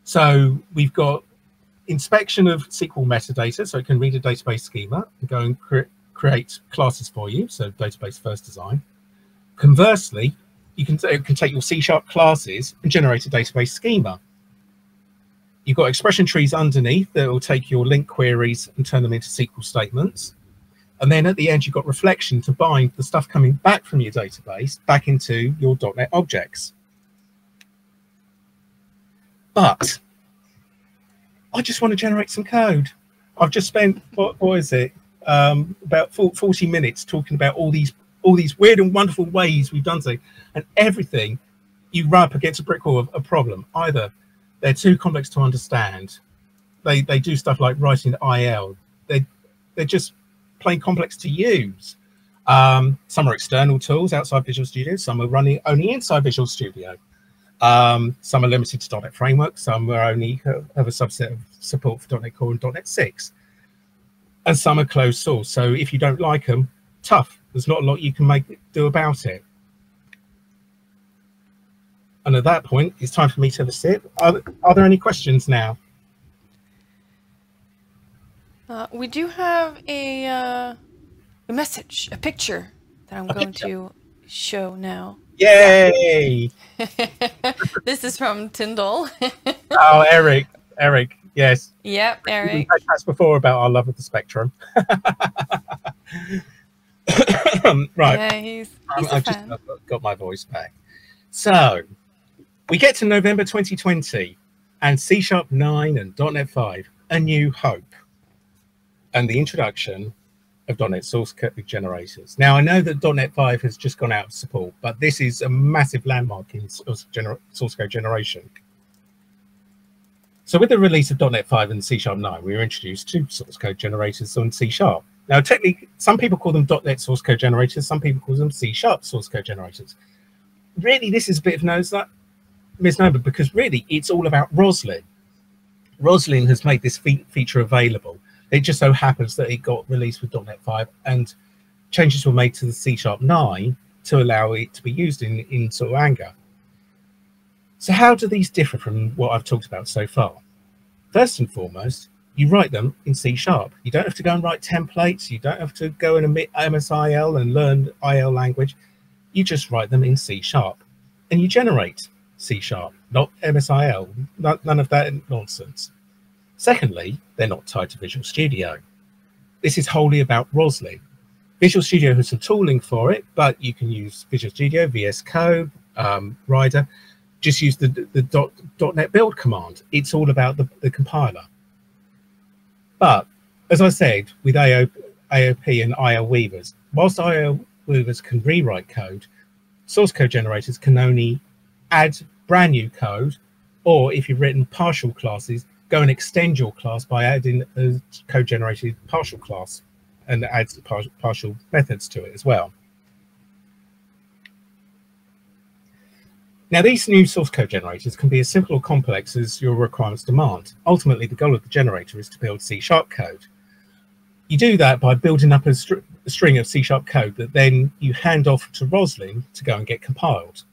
So we've got inspection of SQL metadata, so it can read a database schema and go and cre create classes for you, so database first design. Conversely, you can, it can take your C-sharp classes and generate a database schema. You've got expression trees underneath that will take your LINQ queries and turn them into SQL statements. And then at the end, you've got reflection to bind the stuff coming back from your database back into your .NET objects. But I just want to generate some code. I've just spent, what, what is it, um, about 40 minutes talking about all these all these weird and wonderful ways we've done so, and everything you run up against a brick wall of a problem. Either they're too complex to understand, they they do stuff like writing IL, they they're just plain complex to use. Um, some are external tools outside Visual Studio, some are running only inside Visual Studio. Um, some are limited to .NET Framework, some are only have a subset of support for .NET Core and .NET 6. And some are closed source. So if you don't like them, tough. There's not a lot you can make do about it. And at that point, it's time for me to have a sip. Are, are there any questions now? Uh, we do have a, uh, a message, a picture that I'm a going picture. to show now. Yay! this is from Tyndall. oh, Eric. Eric, yes. Yep, Eric. We've had before about our love of the spectrum. right. Yeah, he's, he's I've just got my voice back. So we get to November 2020 and C Sharp 9 and .NET 5, A New Hope and the introduction of .NET source code generators. Now, I know that .NET 5 has just gone out of support, but this is a massive landmark in source, code generation. So with the release of .NET 5 and C Sharp 9, we were introduced to source code generators on C Sharp. Now, technically, some people call them .NET source code generators, some people call them C Sharp source code generators. Really, this is a bit of nose that misnomer because really it's all about Roslyn. Roslyn has made this fe feature available it just so happens that it got released with .NET 5 and changes were made to the C Sharp 9 to allow it to be used in, in sort of anger. So how do these differ from what I've talked about so far? First and foremost, you write them in C Sharp. You don't have to go and write templates. You don't have to go and emit MSIL and learn IL language. You just write them in C Sharp and you generate C Sharp, not MSIL, none of that nonsense. Secondly, they're not tied to Visual Studio. This is wholly about Roslyn. Visual Studio has some tooling for it, but you can use Visual Studio, VS Code, um, Rider. Just use the, the dot, .NET build command. It's all about the, the compiler. But as I said, with AO, AOP and IL Weavers, whilst IL Weavers can rewrite code, source code generators can only add brand new code, or if you've written partial classes, go and extend your class by adding a code generated partial class and add partial methods to it as well. Now, these new source code generators can be as simple or complex as your requirements demand. Ultimately, the goal of the generator is to build C-sharp code. You do that by building up a, str a string of C-sharp code that then you hand off to Roslyn to go and get compiled.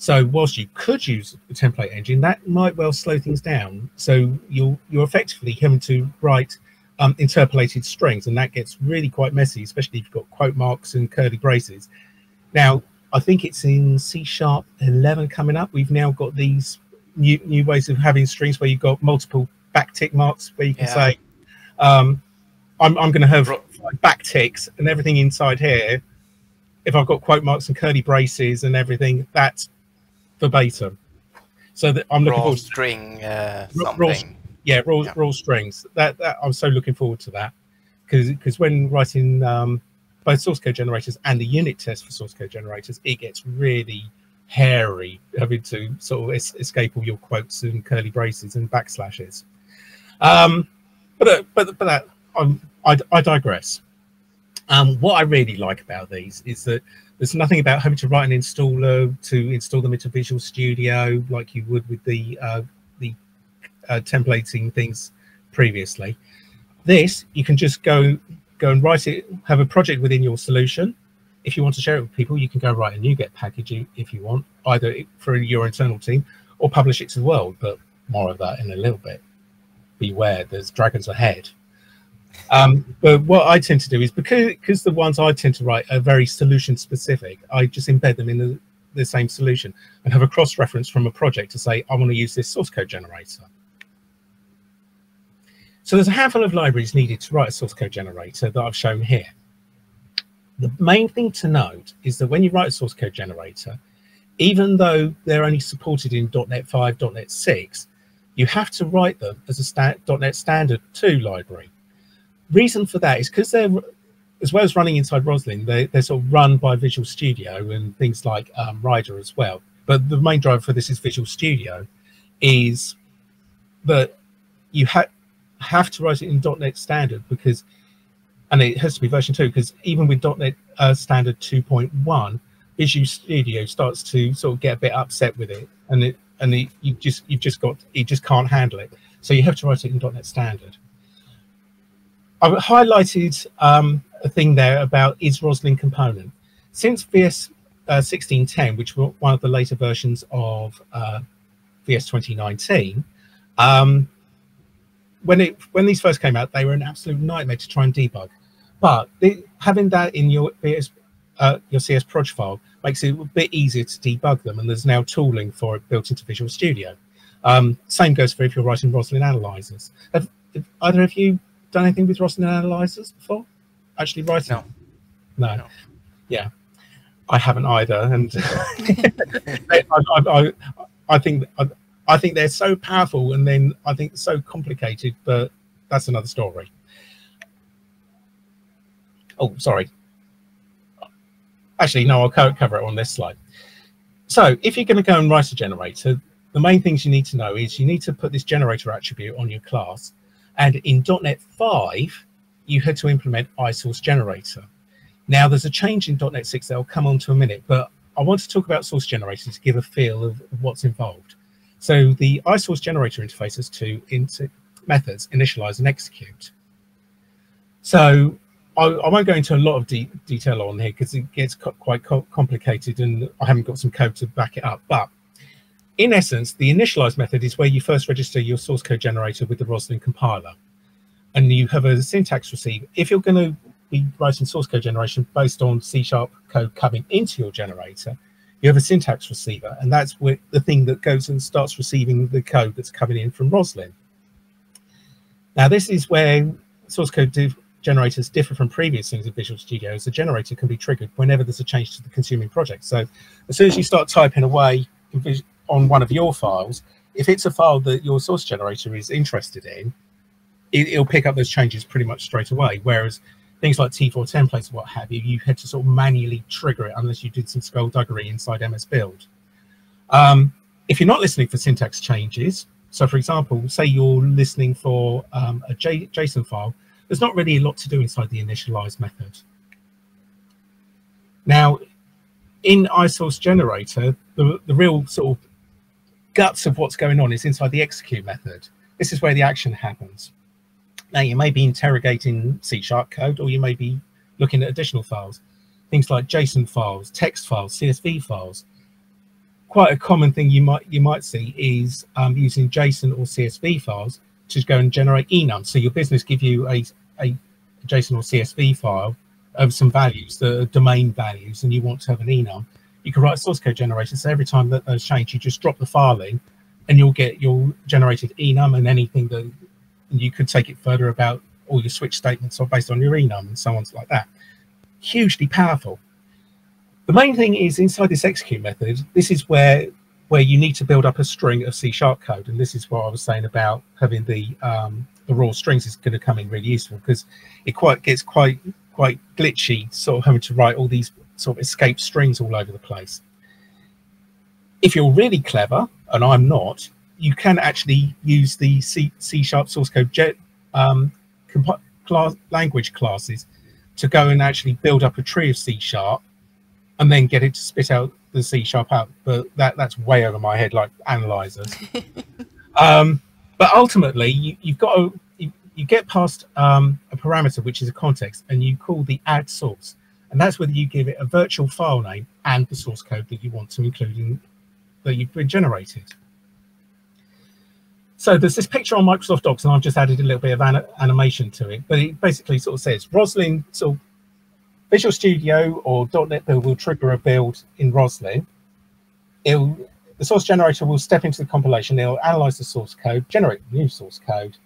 So whilst you could use a template engine, that might well slow things down. So you're you're effectively having to write um, interpolated strings, and that gets really quite messy, especially if you've got quote marks and curly braces. Now, I think it's in C sharp 11 coming up. We've now got these new new ways of having strings where you've got multiple backtick marks where you can yeah. say, um, I'm, I'm going to have backticks and everything inside here. If I've got quote marks and curly braces and everything, that's verbatim. So that I'm looking raw forward to string uh, something. Raw, yeah, raw, yeah. raw strings. That, that I'm so looking forward to that because because when writing um, both source code generators and the unit test for source code generators, it gets really hairy having to sort of es escape all your quotes and curly braces and backslashes. Um, but uh, but but that I'm I, I digress. Um, what I really like about these is that there's nothing about having to write an installer to install them into Visual Studio like you would with the uh, the uh, templating things previously. This you can just go go and write it, have a project within your solution. If you want to share it with people, you can go write a NuGet package if you want, either for your internal team or publish it to the world. But more of that in a little bit. Beware, there's dragons ahead. Um, but what I tend to do is because because the ones I tend to write are very solution specific, I just embed them in the, the same solution and have a cross reference from a project to say I want to use this source code generator. So there's a handful of libraries needed to write a source code generator that I've shown here. The main thing to note is that when you write a source code generator, even though they're only supported in .NET 5, .NET 6, you have to write them as a sta .NET Standard 2 library reason for that is because they're as well as running inside Roslyn, they, they're sort of run by Visual Studio and things like um, Rider as well. But the main driver for this is Visual Studio, is that you ha have to write it in .NET Standard because, and it has to be version two because even with .NET uh, Standard 2.1, Visual Studio starts to sort of get a bit upset with it, and it and it, you just you've just got you just can't handle it. So you have to write it in .NET Standard. I've highlighted um, a thing there about is Roslyn component. Since VS uh, 1610, which was one of the later versions of uh, VS 2019, um, when it when these first came out, they were an absolute nightmare to try and debug. But the, having that in your VS, uh, your CS proj file makes it a bit easier to debug them, and there's now tooling for it built into Visual Studio. Um, same goes for if you're writing Roslyn analyzers. Have, have either of you done anything with Roslyn analyzers before? Actually writing? No. No. no. Yeah. I haven't either, and I, I, I, I, think I, I think they're so powerful, and then I think so complicated. But that's another story. Oh, sorry. Actually, no, I'll cover it on this slide. So, if you're going to go and write a generator, the main things you need to know is you need to put this generator attribute on your class and in .NET 5, you had to implement iSource generator. Now there's a change in .NET 6 that I'll come on to a minute, but I want to talk about source generator to give a feel of, what's involved. So the iSource generator interface has two methods, initialize and execute. So I, I, won't go into a lot of de detail on here because it gets co quite co complicated and I haven't got some code to back it up. But in essence, the initialize method is where you first register your source code generator with the Roslyn compiler. And you have a syntax receive. If you're going to be writing source code generation based on C sharp code coming into your generator, you have a syntax receiver. And that's where the thing that goes and starts receiving the code that's coming in from Roslyn. Now, this is where source code generators differ from previous things in Visual Studio. The generator can be triggered whenever there's a change to the consuming project. So as soon as you start typing away on one of your files, if it's a file that your source generator is interested in, it, will pick up those changes pretty much straight away. Whereas things like T4 templates, what have you, you had to sort of manually trigger it unless you did some skullduggery inside MS Build. Um, if you're not listening for syntax changes, so for example, say you're listening for um, a J JSON file, there's not really a lot to do inside the initialize method. Now, in iSource generator, the, the real sort of guts of what's going on is inside the execute method. This is where the action happens. Now, you may be interrogating C sharp code, or you may be looking at additional files, things like JSON files, text files, CSV files. Quite a common thing you might you might see is um, using JSON or CSV files to go and generate enum. So your business give you a, a JSON or CSV file of some values, the domain values, and you want to have an enum you can write source code generator. So every time that those change, you just drop the file in and you'll get your generated enum and anything that you could take it further about all your switch statements are based on your enum and so on like that. Hugely powerful. The main thing is inside this execute method, this is where where you need to build up a string of C sharp code. And this is what I was saying about having the um, the raw strings is going to come in really useful because it quite gets quite quite glitchy, sort of having to write all these sort of escape strings all over the place. If you're really clever, and I'm not, you can actually use the C, C sharp source code jet, um, class, language classes to go and actually build up a tree of C sharp and then get it to spit out the C sharp out. But that that's way over my head, like analyzers. um, but ultimately, you, you've got to you, you get past um, a parameter which is a context, and you call the add source, and that's whether you give it a virtual file name and the source code that you want to include in that you've been generated. So there's this picture on Microsoft Docs, and I've just added a little bit of an animation to it. But it basically sort of says Roslyn, so Visual Studio or .NET Build will trigger a build in Roslyn. It'll, the source generator will step into the compilation. It'll analyze the source code, generate new source code.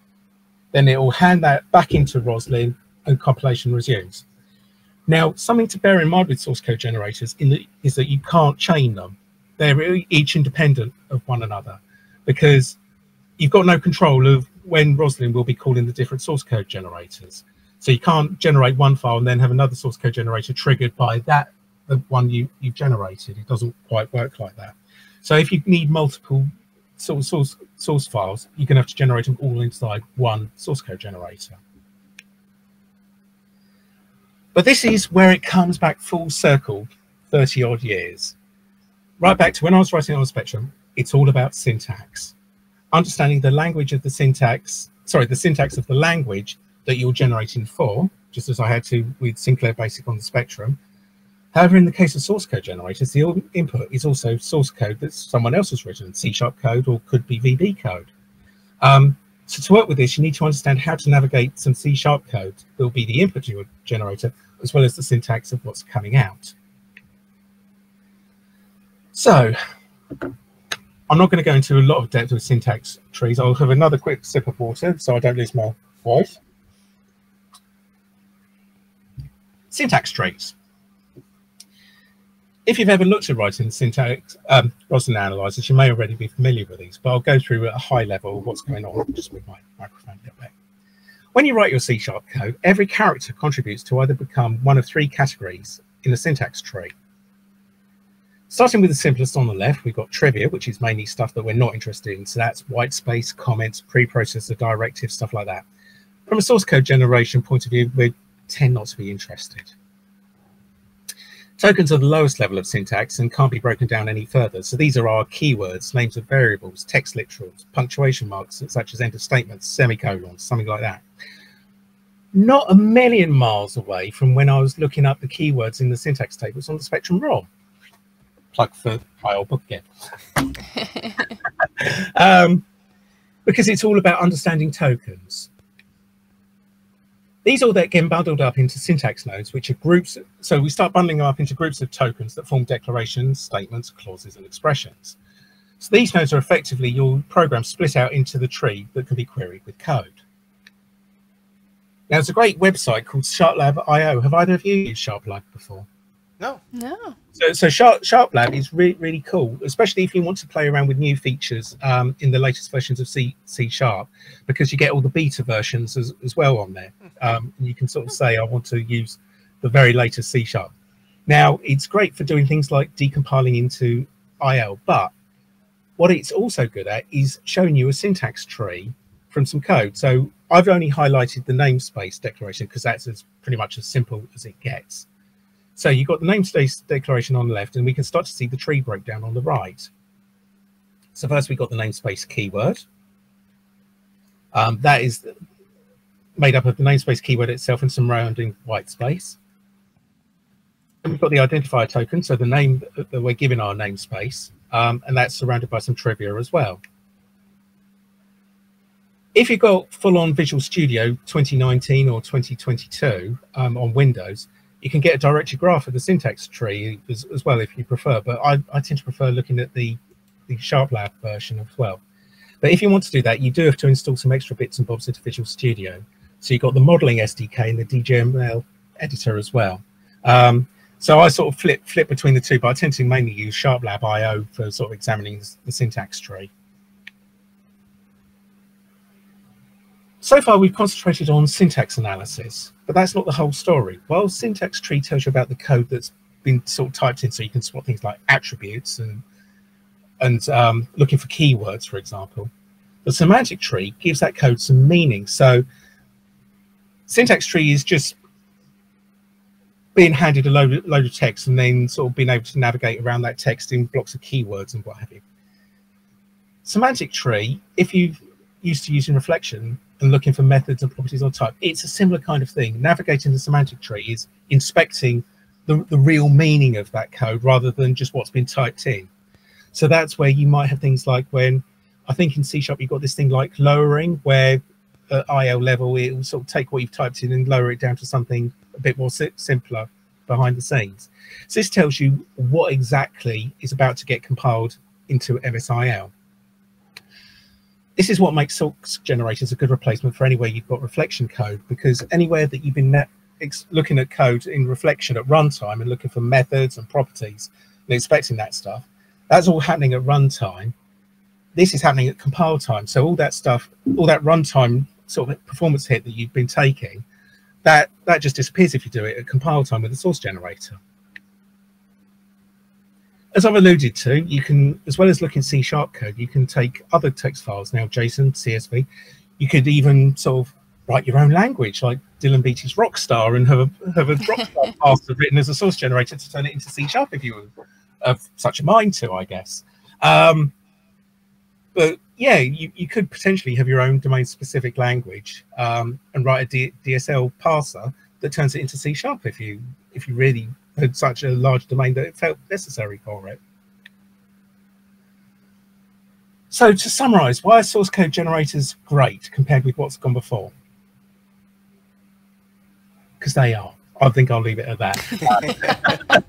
Then it will hand that back into Roslyn, and compilation resumes. Now, something to bear in mind with source code generators the, is that you can't chain them. They're each independent of one another because you've got no control of when Roslyn will be calling the different source code generators. So you can't generate one file and then have another source code generator triggered by that the one you you've generated. It doesn't quite work like that. So if you need multiple source source, source files, you're going to have to generate them all inside one source code generator. But this is where it comes back full circle 30 odd years. Right back to when I was writing on Spectrum, it's all about syntax understanding the language of the syntax, sorry, the syntax of the language that you're generating for, just as I had to with Sinclair Basic on the Spectrum. However, in the case of source code generators, the input is also source code that someone else has written, C-sharp code or could be VB code. Um, to work with this, you need to understand how to navigate some C-sharp code that will be the input generator, as well as the syntax of what's coming out. So I'm not going to go into a lot of depth with syntax trees. I'll have another quick sip of water so I don't lose my voice. Syntax trees. If you've ever looked at writing syntax, um, Roslyn analyzers, you may already be familiar with these, but I'll go through at a high level what's going on just with my microphone a bit. When you write your C-sharp code, every character contributes to either become one of three categories in the syntax tree. Starting with the simplest on the left, we've got trivia, which is mainly stuff that we're not interested in. So that's white space, comments, preprocessor directives, stuff like that. From a source code generation point of view, we tend not to be interested. Tokens are the lowest level of syntax and can't be broken down any further. So these are our keywords, names of variables, text literals, punctuation marks, such as end of statements, semicolons, something like that. Not a million miles away from when I was looking up the keywords in the syntax tables on the Spectrum ROM plug for my old book again. um, because it's all about understanding tokens. These all that get bundled up into syntax nodes, which are groups. So we start bundling them up into groups of tokens that form declarations, statements, clauses, and expressions. So these nodes are effectively your program split out into the tree that can be queried with code. Now, there's a great website called SharpLab.io. Have either of you used SharpLab before? No. No. So, so Sharp, SharpLab is really, really cool, especially if you want to play around with new features um, in the latest versions of C, C Sharp, because you get all the beta versions as, as well on there. Um, and you can sort of say, I want to use the very latest C Sharp. Now, it's great for doing things like decompiling into IL, but what it's also good at is showing you a syntax tree from some code. So I've only highlighted the namespace declaration because that's as pretty much as simple as it gets. So you've got the namespace declaration on the left, and we can start to see the tree breakdown on the right. So first we've got the namespace keyword. Um, that is made up of the namespace keyword itself and some rounding white space. And we've got the identifier token, so the name that we're giving our namespace, um, and that's surrounded by some trivia as well. If you've got full-on Visual Studio 2019 or 2022 um, on Windows, you can get a directed graph of the syntax tree as, as well if you prefer, but I, I tend to prefer looking at the, the SharpLab version as well. But if you want to do that, you do have to install some extra bits and bobs into Visual Studio. So you've got the modeling SDK and the DGML editor as well. Um, so I sort of flip flip between the two, but I tend to mainly use SharpLab IO for sort of examining the syntax tree. So far, we've concentrated on syntax analysis, but that's not the whole story. While syntax tree tells you about the code that's been sort of typed in, so you can spot things like attributes and and um, looking for keywords, for example, the semantic tree gives that code some meaning. So syntax tree is just being handed a load, load of text and then sort of being able to navigate around that text in blocks of keywords and what have you. Semantic tree, if you've used to using reflection and looking for methods and properties or type, it's a similar kind of thing. Navigating the semantic tree is inspecting the, the real meaning of that code rather than just what's been typed in. So that's where you might have things like when I think in C sharp you've got this thing like lowering where at IL level it will sort of take what you've typed in and lower it down to something a bit more si simpler behind the scenes. So this tells you what exactly is about to get compiled into MSIL. This is what makes source generators a good replacement for anywhere you've got reflection code, because anywhere that you've been looking at code in reflection at runtime and looking for methods and properties and expecting that stuff, that's all happening at runtime. This is happening at compile time. So all that stuff, all that runtime sort of performance hit that you've been taking, that that just disappears if you do it at compile time with the source generator. As I've alluded to, you can, as well as looking C sharp code, you can take other text files now, JSON, CSV. You could even sort of write your own language, like Dylan Beattie's Rockstar, and have a, have a Rockstar path written as a source generator to turn it into C sharp if you were of such a mind to, I guess. Um, but yeah, you, you could potentially have your own domain specific language um, and write a D DSL parser that turns it into C sharp if you if you really had such a large domain that it felt necessary for it. So to summarize, why are source code generators great compared with what's gone before? Because they are. I think I'll leave it at that.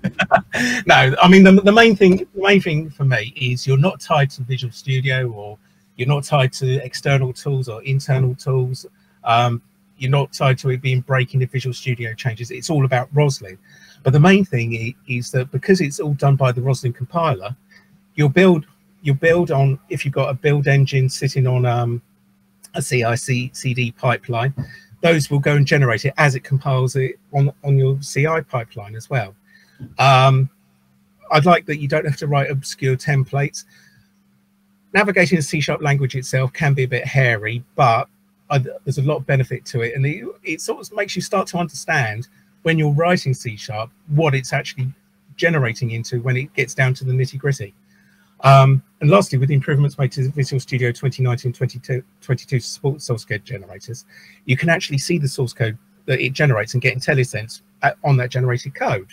no, I mean the, the main thing the main thing for me is you're not tied to Visual Studio or you're not tied to external tools or internal tools. Um, you're not tied to it being breaking the Visual Studio changes. It's all about Roslyn. But the main thing is that because it's all done by the Roslyn compiler, you'll build you'll build on if you've got a build engine sitting on um, a CI CD pipeline, those will go and generate it as it compiles it on on your CI pipeline as well. Um, I'd like that you don't have to write obscure templates navigating the C sharp language itself can be a bit hairy, but I, there's a lot of benefit to it. And it, it sort of makes you start to understand when you're writing C sharp what it's actually generating into when it gets down to the nitty gritty. Um, and lastly, with the improvements made to Visual Studio 2019 22, 22 support source code generators, you can actually see the source code that it generates and get IntelliSense on that generated code.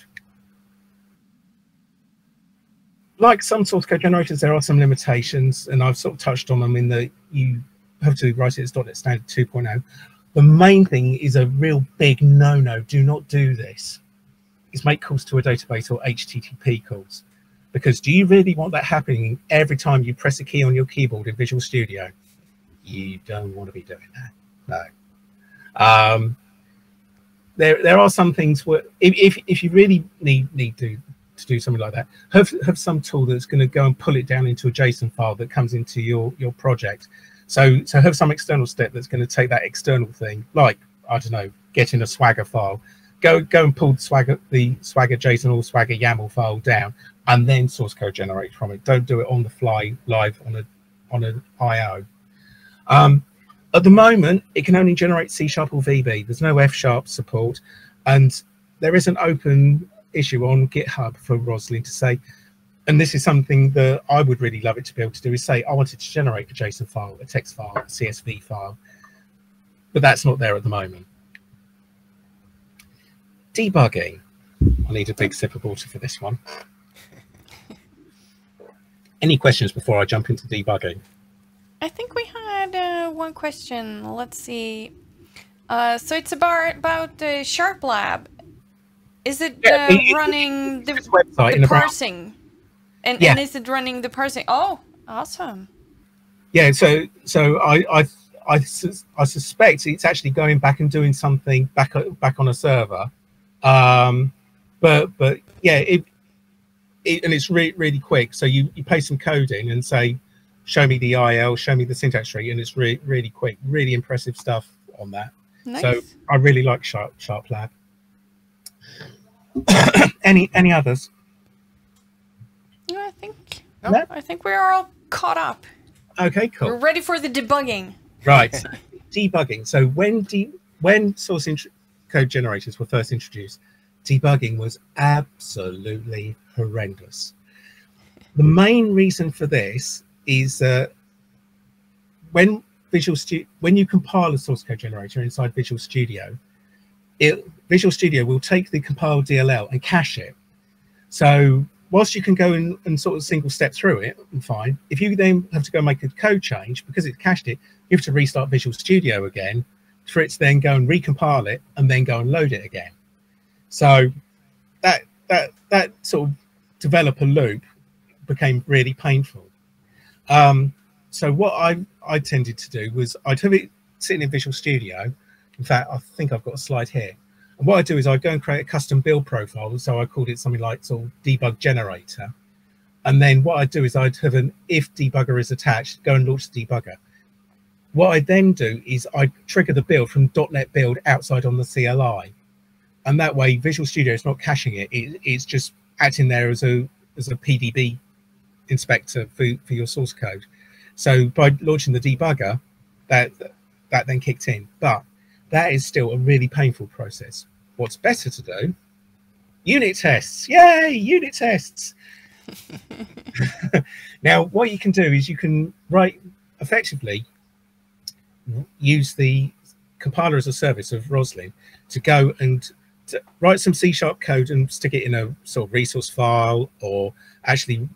like some source code generators, there are some limitations, and I've sort of touched on them in the you to write it as .NET Standard 2.0. The main thing is a real big no-no. Do not do this. Is make calls to a database or HTTP calls, because do you really want that happening every time you press a key on your keyboard in Visual Studio? You don't want to be doing that. No. Um, there, there are some things where if, if, if you really need need to to do something like that. Have have some tool that's going to go and pull it down into a JSON file that comes into your your project. So so have some external step that's going to take that external thing, like I don't know, getting a Swagger file. Go go and pull the Swagger the Swagger JSON or Swagger YAML file down, and then source code generate from it. Don't do it on the fly live on a on an IO. Um, at the moment, it can only generate C sharp or VB. There's no F sharp support, and there is an open issue on GitHub for Roslyn to say, and this is something that I would really love it to be able to do is say, I wanted to generate a JSON file, a text file, a CSV file, but that's not there at the moment. Debugging. I need a big sip of water for this one. Any questions before I jump into debugging? I think we had uh, one question. Let's see. Uh, so it's about about the SharpLab is it yeah, uh, running the, website the parsing? And, yeah. and is it running the parsing? Oh, awesome. Yeah, so so I I I, I suspect it's actually going back and doing something back back on a server. Um, but but yeah, it, it and it's really really quick. So you you paste some code in and say, show me the IL, show me the syntax tree, and it's really really quick. Really impressive stuff on that. Nice. So I really like Sharp SharpLab. any any others? I think no? I think we're all caught up. Okay, cool. We're ready for the debugging. Right, debugging. So when de when source code generators were first introduced, debugging was absolutely horrendous. The main reason for this is that when Visual Studio, when you compile a source code generator inside Visual Studio, it, Visual Studio will take the compiled DLL and cache it. So whilst you can go and, and sort of single step through it, and fine. If you then have to go make a code change because it cached it, you have to restart Visual Studio again for it to then go and recompile it and then go and load it again. So that that that sort of developer loop became really painful. Um, so what I I tended to do was I'd have it sitting in Visual Studio. In fact, I think I've got a slide here. And what I do is I go and create a custom build profile. So I called it something like sort of debug generator. And then what I do is I'd have an if debugger is attached, go and launch the debugger. What I then do is I trigger the build from .NET build outside on the CLI. And that way Visual Studio is not caching it. it it's just acting there as a as a PDB inspector for, for your source code. So by launching the debugger, that that then kicked in. But that is still a really painful process. What's better to do? Unit tests. Yay, unit tests. now, what you can do is you can write effectively use the compiler as a service of Roslyn to go and to write some C sharp code and stick it in a sort of resource file or actually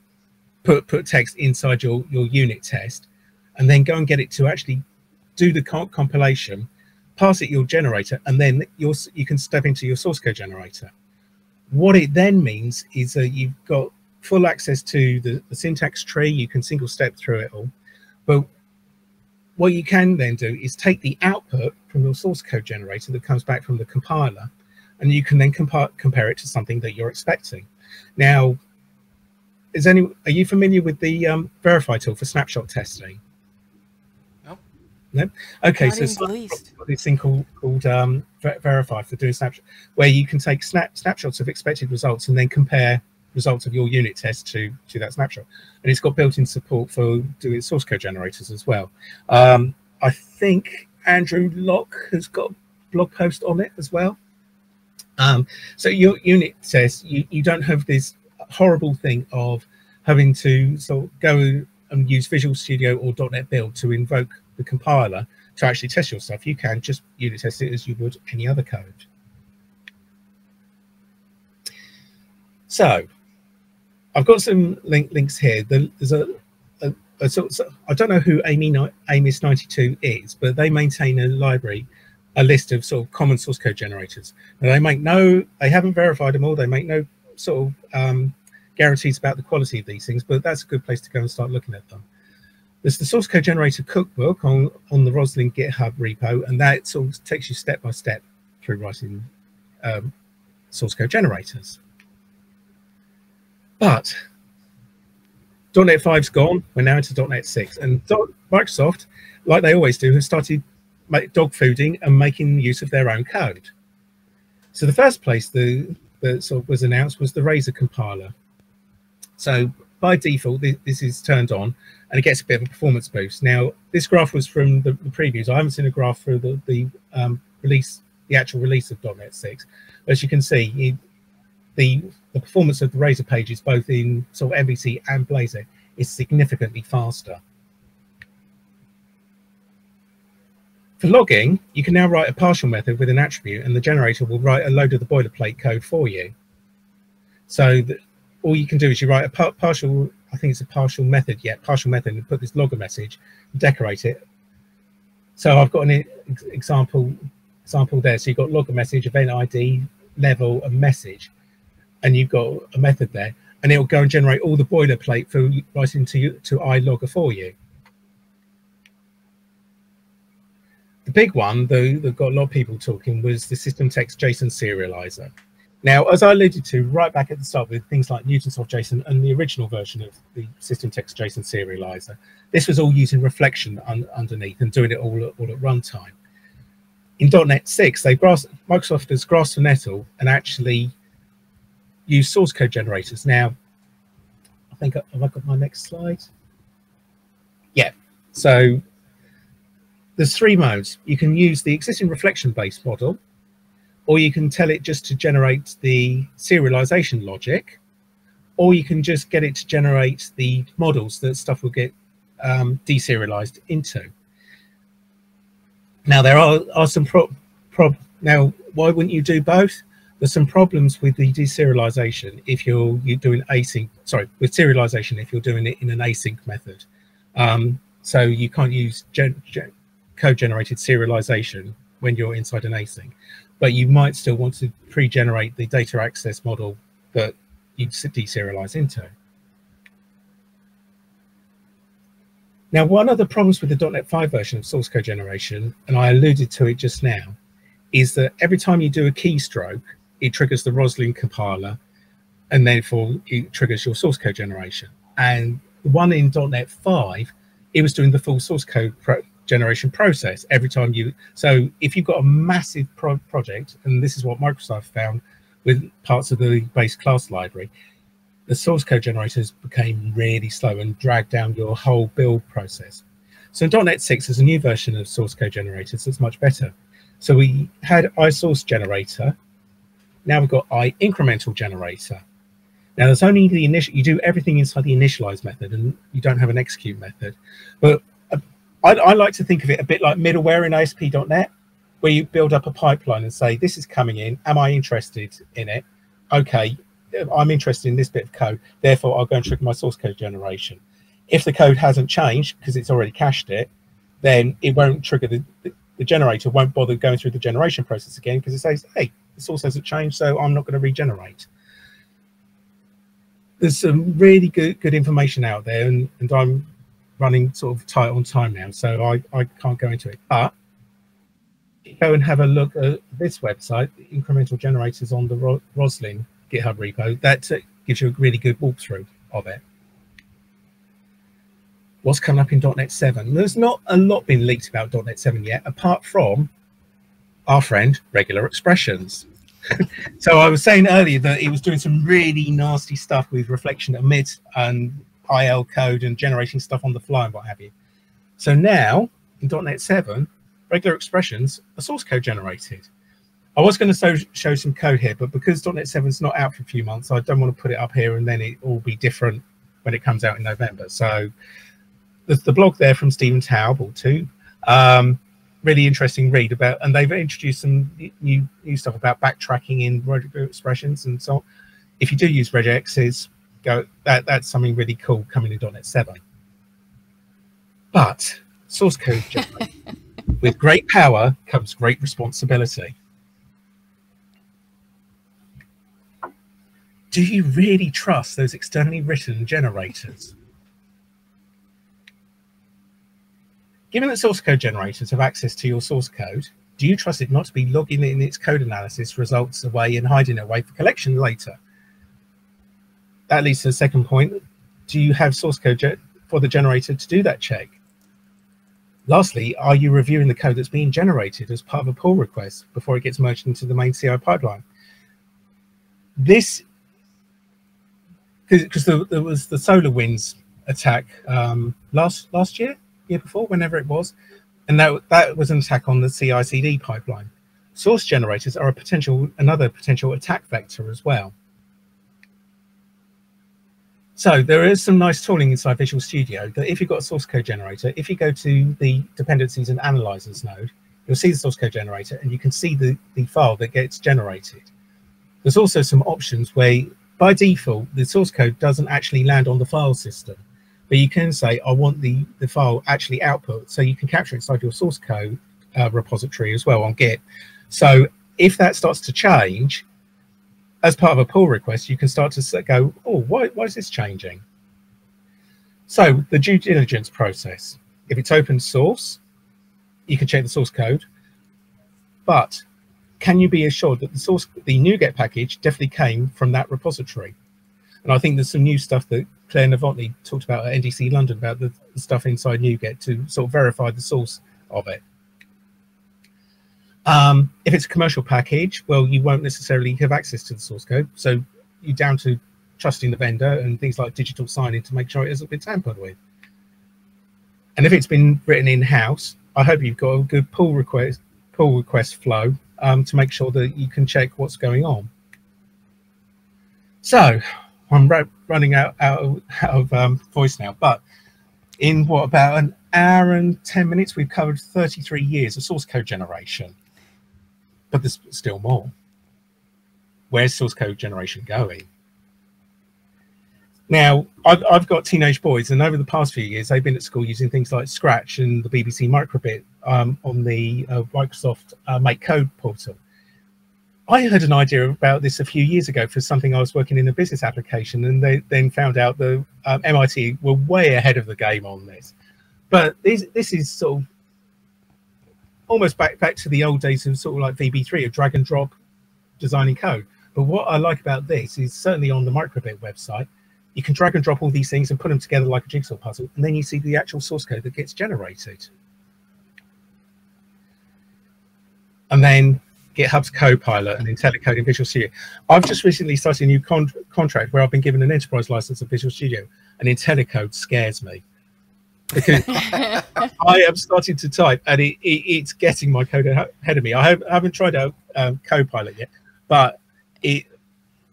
put put text inside your your unit test and then go and get it to actually do the comp compilation pass it your generator and then you you can step into your source code generator. What it then means is that you've got full access to the, the syntax tree. You can single step through it all. But what you can then do is take the output from your source code generator that comes back from the compiler and you can then compare, compare it to something that you're expecting. Now is any are you familiar with the um, verify tool for snapshot testing no okay Not so this thing called called um, Ver- verify for doing snapshot where you can take snap snapshots of expected results and then compare results of your unit test to to that snapshot. And it's got built-in support for doing source code generators as well. Um, i think Andrew Lock has got a blog post on it as well. Um, so your unit says you, you don't have this horrible thing of having to sort of go and use Visual Studio or .NET Build to invoke the compiler to actually test your stuff. You can just unit test it as you would any other code. So I've got some link, links here. There's a, a, a sort of, I don't know who Amy Amis92 is, but they maintain a library, a list of sort of common source code generators. And they make no, they haven't verified them all. They make no sort of um, guarantees about the quality of these things, but that's a good place to go and start looking at them. There's the source code generator cookbook on, on the Roslyn GitHub repo, and that sort of takes you step by step through writing um, source code generators. But .NET 5's gone. We're now into .NET 6, and Microsoft, like they always do, have started dog fooding and making use of their own code. So the first place the that sort of was announced was the Razor compiler. So by default, this is turned on and it gets a bit of a performance boost. Now, this graph was from the, the previews. I haven't seen a graph for the, the um, release, the actual release of .NET 6. As you can see, it, the, the performance of the Razor pages, both in sort of MVC and Blazor, is significantly faster. For logging, you can now write a partial method with an attribute and the generator will write a load of the boilerplate code for you. So the, all you can do is you write a par partial, I think it's a partial method yet, partial method and put this logger message, decorate it. So I've got an example example there. So you've got logger message, event ID, level, and message. And you've got a method there. And it'll go and generate all the boilerplate for writing to, to ILogger for you. The big one, though, that got a lot of people talking was the system text JSON serializer. Now, as I alluded to right back at the start with things like Newtonsoft JSON and the original version of the system text JSON serializer, this was all using reflection un underneath and doing it all at, all at runtime. In .NET 6, they Microsoft has grasped the nettle and actually used source code generators. Now, I think, have I got my next slide? Yeah. So there's three modes. You can use the existing reflection-based model, or you can tell it just to generate the serialization logic, or you can just get it to generate the models that stuff will get um, deserialized into. Now there are, are some pro, pro now why wouldn't you do both? There's some problems with the deserialization if you're you're doing async sorry with serialization if you're doing it in an async method. Um, so you can't use gen, gen, code generated serialization when you're inside an async, but you might still want to pre-generate the data access model that you deserialize into. Now, one of the problems with the .NET 5 version of source code generation, and I alluded to it just now, is that every time you do a keystroke, it triggers the Roslyn compiler, and therefore it triggers your source code generation. And one in .NET 5, it was doing the full source code generation process every time you. So if you've got a massive pro project, and this is what Microsoft found with parts of the base class library, the source code generators became really slow and dragged down your whole build process. So .NET 6, is a new version of source code generators that's much better. So we had iSource generator. Now we've got i incremental generator. Now there's only the initial, you do everything inside the initialize method and you don't have an execute method. But I, I like to think of it a bit like middleware in ASP.NET, where you build up a pipeline and say, this is coming in, am I interested in it? Okay, I'm interested in this bit of code, therefore I'll go and trigger my source code generation. If the code hasn't changed because it's already cached it, then it won't trigger the, the, the generator won't bother going through the generation process again because it says, hey, the source hasn't changed, so I'm not going to regenerate. There's some really good good information out there, and, and I'm running sort of tight on time now, so I, I can't go into it. But go and have a look at this website, incremental generators on the Ro Roslyn GitHub repo. That uh, gives you a really good walkthrough of it. What's coming up in .NET 7? There's not a lot been leaked about .NET 7 yet, apart from our friend regular expressions. so I was saying earlier that he was doing some really nasty stuff with reflection emit and IL code and generating stuff on the fly and what have you. So now in .NET 7, regular expressions are source code generated. I was going to show, show some code here, but because .NET 7 is not out for a few months, I don't want to put it up here and then it will be different when it comes out in November. So there's the blog there from Stephen Toub, too. Um, really interesting read about, and they've introduced some new new stuff about backtracking in regular expressions and so on. If you do use regexes, go that that's something really cool coming in .NET 7. But source code with great power comes great responsibility. do you really trust those externally written generators? Given that source code generators have access to your source code, do you trust it not to be logging in its code analysis results away and hiding it away for collection later? That leads to the second point. Do you have source code for the generator to do that check? Lastly, are you reviewing the code that's being generated as part of a pull request before it gets merged into the main CI pipeline? This because there, there, was the SolarWinds attack um, last last year, year before, whenever it was, and that that was an attack on the CI/CD pipeline. Source generators are a potential another potential attack vector as well. So there is some nice tooling inside Visual Studio that if you've got a source code generator, if you go to the dependencies and analyzers node, you'll see the source code generator and you can see the, the file that gets generated. There's also some options where by default, the source code doesn't actually land on the file system, but you can say, I want the, the file actually output. So you can capture it inside your source code uh, repository as well on Git. So if that starts to change, as part of a pull request, you can start to go, oh, why, why is this changing? So the due diligence process, if it's open source, you can check the source code, but can you be assured that the source, the NuGet package definitely came from that repository? And I think there's some new stuff that Claire Novotny talked about at NDC London about the, stuff inside NuGet to sort of verify the source of it. Um, if it's a commercial package, well, you won't necessarily have access to the source code. So you're down to trusting the vendor and things like digital signing to make sure it hasn't been tampered with. And if it's been written in-house, I hope you've got a good pull request pull request flow um, to make sure that you can check what's going on. So I'm running out, out of, out of um, voice now, but in what about an hour and 10 minutes, we've covered 33 years of source code generation, but there's still more. Where's source code generation going? Now, I've, I've got teenage boys, and over the past few years, they've been at school using things like Scratch and the BBC Microbit um, on the uh, Microsoft uh, MakeCode portal. I had an idea about this a few years ago for something I was working in a business application, and they then found out the um, MIT were way ahead of the game on this. But this this is sort of almost back back to the old days of sort of like VB3 of drag and drop designing code. But what I like about this is certainly on the Microbit website, you can drag and drop all these things and put them together like a jigsaw puzzle, and then you see the actual source code that gets generated. And then GitHub's Copilot and IntelliCode in Visual Studio. I've just recently started a new con contract where I've been given an enterprise license of Visual Studio, and IntelliCode scares me I am starting to type and it, it, it's getting my code ahead of me. I, have, not tried out um, Copilot yet, but it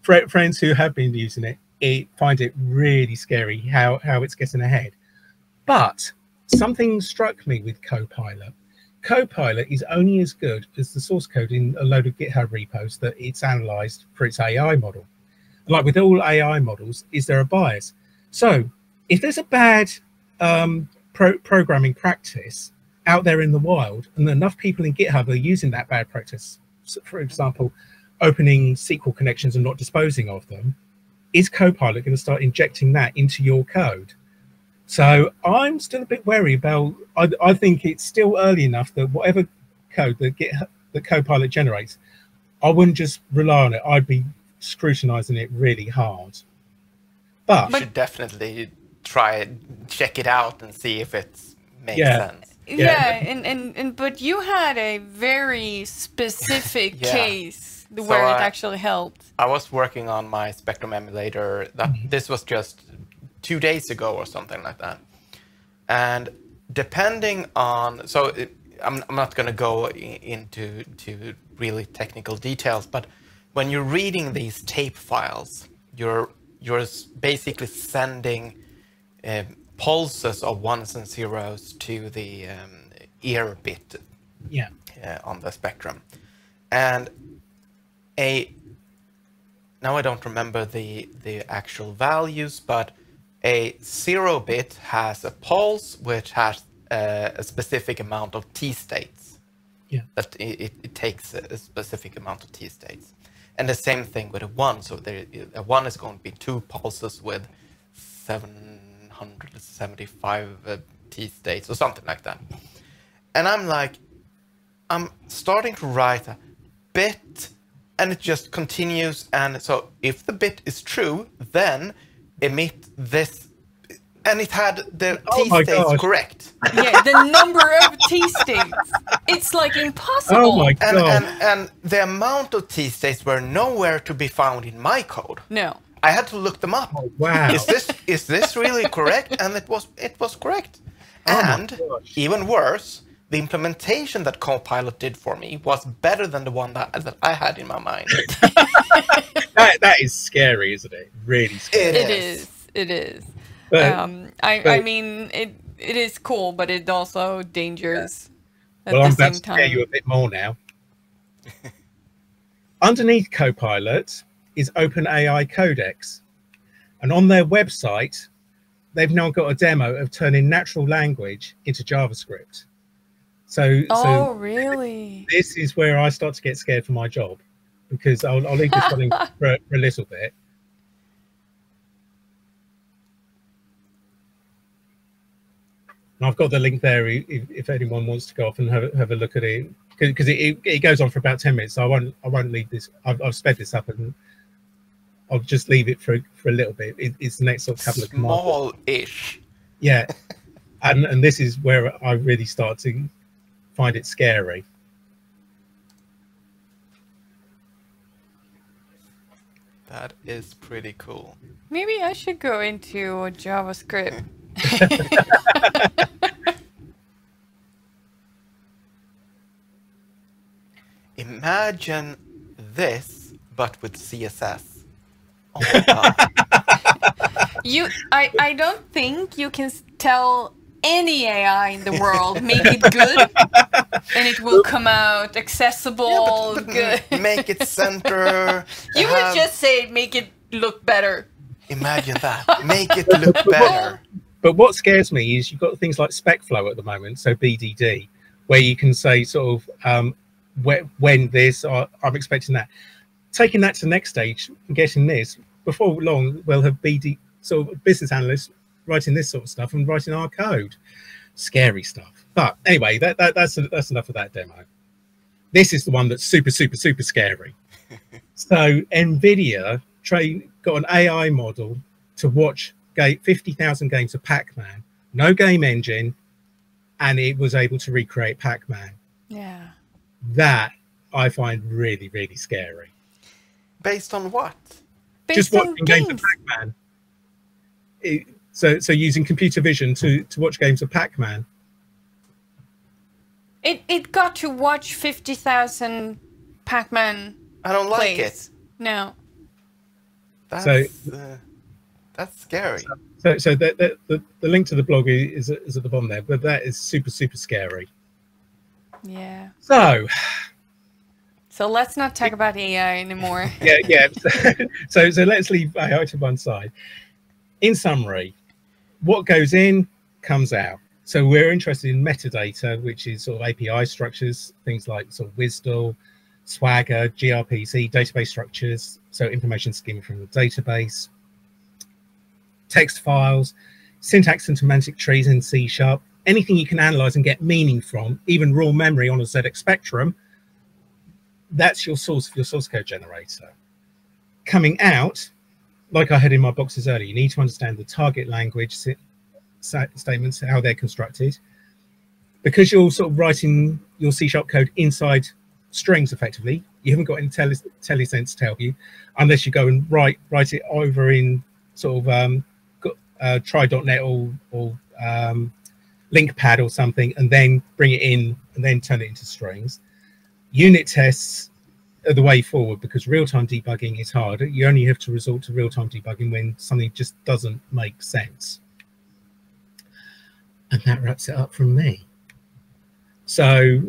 friends who have been using it, it find it really scary how how it's getting ahead. But something struck me with Copilot Copilot is only as good as the source code in a load of GitHub repos that it's analyzed for its AI model. Like with all AI models, is there a bias? So if there's a bad um, pro programming practice out there in the wild, and enough people in GitHub are using that bad practice, so for example, opening SQL connections and not disposing of them, is Copilot going to start injecting that into your code? So I'm still a bit wary about. I, I think it's still early enough that whatever code that get the Copilot generates, I wouldn't just rely on it. I'd be scrutinizing it really hard. But you should definitely try it, check it out, and see if it makes yeah. sense. Yeah, yeah and, and, and but you had a very specific yeah. case where so it actually helped. I was working on my Spectrum emulator. That mm -hmm. this was just two days ago or something like that. And depending on, so it, I'm, I'm not going to go into to really technical details, but when you're reading these tape files, you're you're basically sending Eh, pulses of ones and zeros to the um, ear bit yeah. Uh, on the spectrum. And a now I don't remember the the actual values, but a zero bit has a pulse which has eh, a specific amount of T states. Yeah. That it, it takes a specific amount of T states. And the same thing with a one. So there, a one is going to be two pulses with seven Hundred seventy-five uh, T states or something like that. And I'm like, I'm starting to write a bit and it just continues. And so if the bit is true, then emit this. And it had the T states correct. Yeah, the number of T states. It's like impossible. Oh my God. And, and, and the amount of T states were nowhere to be found in my code. No. I had to look them up. Oh, wow. Is this is this really correct? And it was it was correct. Oh and even worse, the implementation that Copilot did for me was better than the one that, that I had in my mind. that, that is scary, isn't it? Really scary. It, it is. is. It is. But, um, I, but, I mean, it it is cool, but it also dangerous. Yeah. well, I'm about to scare you a bit more now. Underneath Copilot is OpenAI Codex, and on their website, they've now got a demo of turning natural language into JavaScript. So, oh, so really? This is where I start to get scared for my job because I'll, I'll leave this running for, for a little bit. And I've got the link there if, if anyone wants to go off and have, have a look at it because it, it, goes on for about 10 minutes. So I won't, I won't leave this. I've, I've sped this up and I'll just leave it for for a little bit. It, it's the next sort of couple of small-ish. Yeah, and and this is where I really start to find it scary. That is pretty cool. Maybe I should go into JavaScript. Imagine this, but with CSS. Oh. You, I, I don't think you can tell any AI in the world make it good, and it will come out accessible, Yeah, but, but good. make it center. you would just say make it look better. imagine that. Make it look better. But what scares me is you've got things like SpecFlow at the moment, so BDD, where you can say sort of um, whe- when this, or I'm expecting that. Taking that to the next stage and getting this, before long, we'll have BD sort of business analysts writing this sort of stuff and writing our code. Scary stuff. But anyway, that, that that's that's enough of that demo. This is the one that's super, super, super scary. so NVIDIA train got an AI model to watch ga 50,000 games of Pac-Man, no game engine, and it was able to recreate Pac-Man. Yeah. That I find really, really scary. Based on what? Based Just watching games of. Pac-Man. It- so, so using computer vision to to watch games of Pac-Man. It it got to watch fifty thousand Pac-Man I don't like plays. it. No. That's, So- uh, that's scary. So, so the, the, the, the link to the blog is, is at the bottom there, but that is super, super scary. Yeah. So, So let's not talk about AI anymore. yeah, yeah. so, so let's leave AI to one side. In summary, what goes in comes out. So we're interested in metadata, which is sort of API structures, things like sort of WSDL, Swagger, gRPC, database structures, so information skimming from the database, text files, syntax and semantic trees in C sharp, anything you can analyze and get meaning from, even raw memory on a ZX Spectrum, that's your source for your source code generator. Coming out, like I had in my boxes earlier, you need to understand the target language statements, how they're constructed. Because you're sort of writing your C sharp code inside strings effectively, you haven't got any tele- to help you, unless you go and write write it over in sort of um, uh, try.net or, or um, LINQPad or something, and then bring it in and then turn it into strings unit tests are the way forward because real-time debugging is hard. You only have to resort to real-time debugging when something just doesn't make sense. And that wraps it up from me. So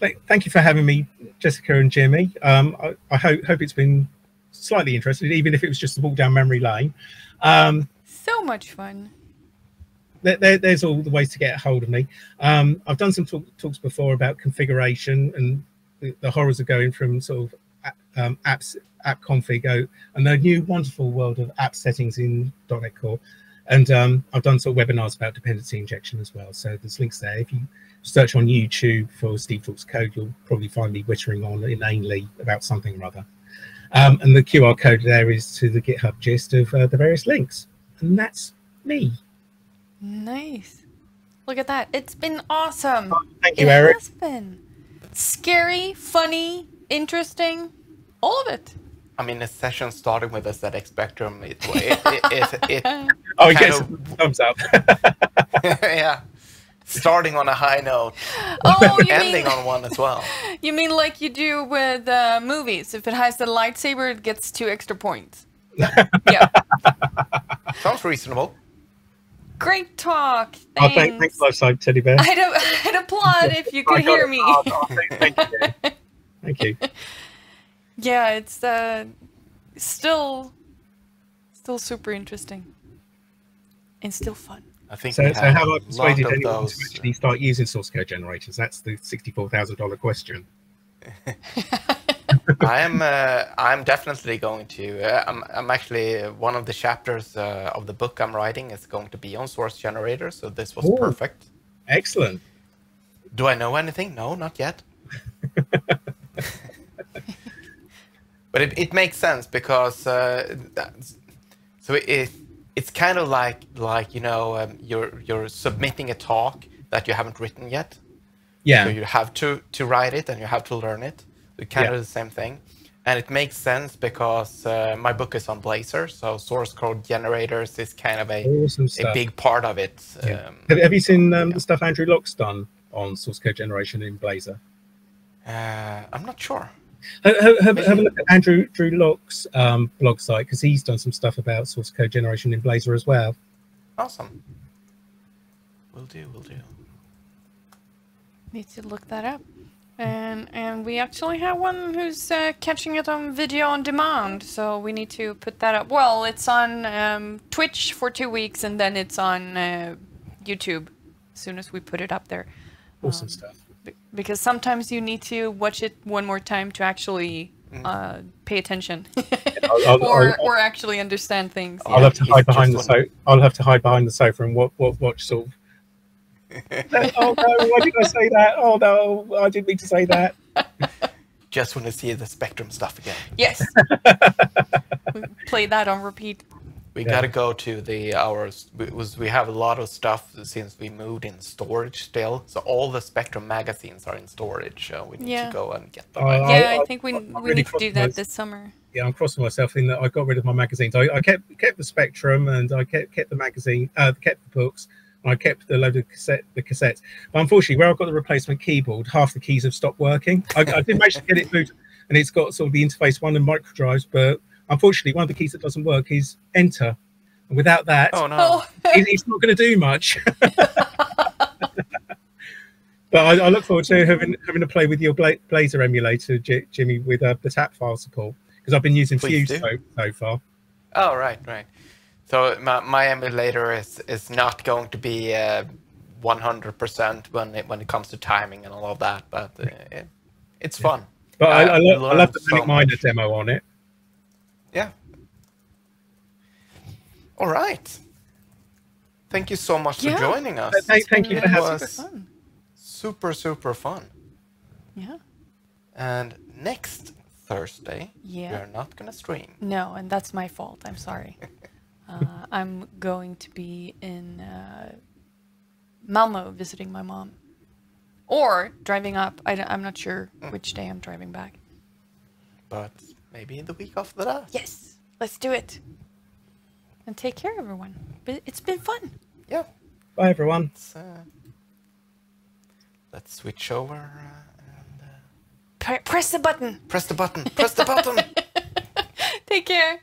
th- thank you for having me, Jessica and Jimmy. Um, I, I hope, hope it's been slightly interesting, even if it was just a walk down memory lane. Um, so much fun. there, there- there's all the ways to get a hold of me. Um, I've done some talk, talks before about configuration and the, the horrors of going from sort of um, apps app config out and the new wonderful world of app settings in .NET Core. And um, I've done sort of webinars about dependency injection as well. So there's links there. If you search on YouTube for Steve Talks Code, you'll probably find me whittering on inanely about something or other. Um, and the QR code there is to the GitHub gist of uh, the various links. And that's me. Nice. Look at that. It's been awesome. Thank you, it Eric. has been scary, funny, interesting, all of it. I mean, a session starting with a ZX Spectrum, it, it, it, it, it Oh, he kind gets of- a thumbs up. yeah, starting on a high note, Oh, you ending mean on one as well. you mean like you do with uh, movies? If it has the lightsaber, it gets two extra points. yeah. Sounds reasonable. Great talk. oh, Thanks. thank, thanks, Lifeside Teddy Bear. I'd, I'd applaud if you could hear it. me. Oh, oh, thank, thank you. Thank you. Yeah, it's uh, still, still super interesting, and still fun. I think So, so have how a have I persuaded anyone those. to actually start using source code generators? That's the sixty-four thousand dollar question. I am. Uh, I'm definitely going to. Uh, I'm. I'm actually uh, one of the chapters uh, of the book I'm writing is going to be on source generator. So this was Ooh. perfect. Excellent. Do I know anything? No, not yet. but it, it makes sense because uh, so it it's kind of like like you know um, you're you're submitting a talk that you haven't written yet. Yeah. So you have to to write it and you have to learn it. So kind Yeah. of the same thing. And it makes sense because uh, my book is on Blazor, so source code generators is kind of a, Awesome a big part of it. Yeah. Um, have, have you seen um, yeah. the stuff Andrew Lock's done on source code generation in Blazor? uh, I'm not sure. Have, have, have, have a look at Andrew Drew Lock's um, blog site because he's done some stuff about source code generation in Blazor as well. Awesome. Will do, will do. Need to look that up. And and we actually have one who's uh, catching it on video on demand, so we need to put that up. Well, it's on um, Twitch for two weeks, and then it's on uh, YouTube as soon as we put it up there. Awesome Um, stuff. Be- because sometimes you need to watch it one more time to actually uh, pay attention I'll, I'll, or I'll, or actually understand things. I'll have to hide behind the sofa. I'll have to hide behind the sofa and watch, watch, watch sort of. oh no! Why did I say that? Oh no! I didn't mean to say that. Just want to see the Spectrum stuff again. Yes. we play that on repeat. We Yeah. gotta go to the hours. Was we have a lot of stuff since we moved in storage still. So all the Spectrum magazines are in storage. So we need Yeah. to go and get them. I I- guess. Yeah, I, I- think we, I'm we really need to do that cross-eyed. this summer. Yeah, I'm crossing myself in that I got rid of my magazines. I, I kept kept the Spectrum and I kept kept the magazine, uh, kept the books. And I kept the load of cassette the cassettes. But unfortunately, where I've got the replacement keyboard, half the keys have stopped working. I, I did manage to get it booted, and it's got sort of the interface one and micro drives. But unfortunately, one of the keys that doesn't work is Enter. And without that, Oh no. Oh, it, it's not going to do much. but I, I look forward to having having to play with your Bla- Blazor emulator, J- Jimmy, with uh, the tap file support because I've been using Please Fuse so, so far. Oh right, right. So my, my emulator is is not going to be uh, 100% when it when it comes to timing and all of that, but uh, it, it's fun. But I, Uh, I, lo- I love the so Manic Miner demo on it. Yeah. All right. Thank you so much Yeah. for joining us. Uh, thank- thank you for really having super us. fun. Super super fun. Yeah. And next Thursday, Yeah. we're not gonna stream. No, and that's my fault. I'm sorry. Uh, I'm going to be in uh, Malmo visiting my mom. Or driving up. I, am not sure which day I'm driving back. but maybe the week after that. Yes, let's do it. And take care, everyone. But It's been fun. Yeah. Bye, everyone. Let's, uh, let's switch over uh, and uh, Pre- press the button. press the button. Press the button. Take care.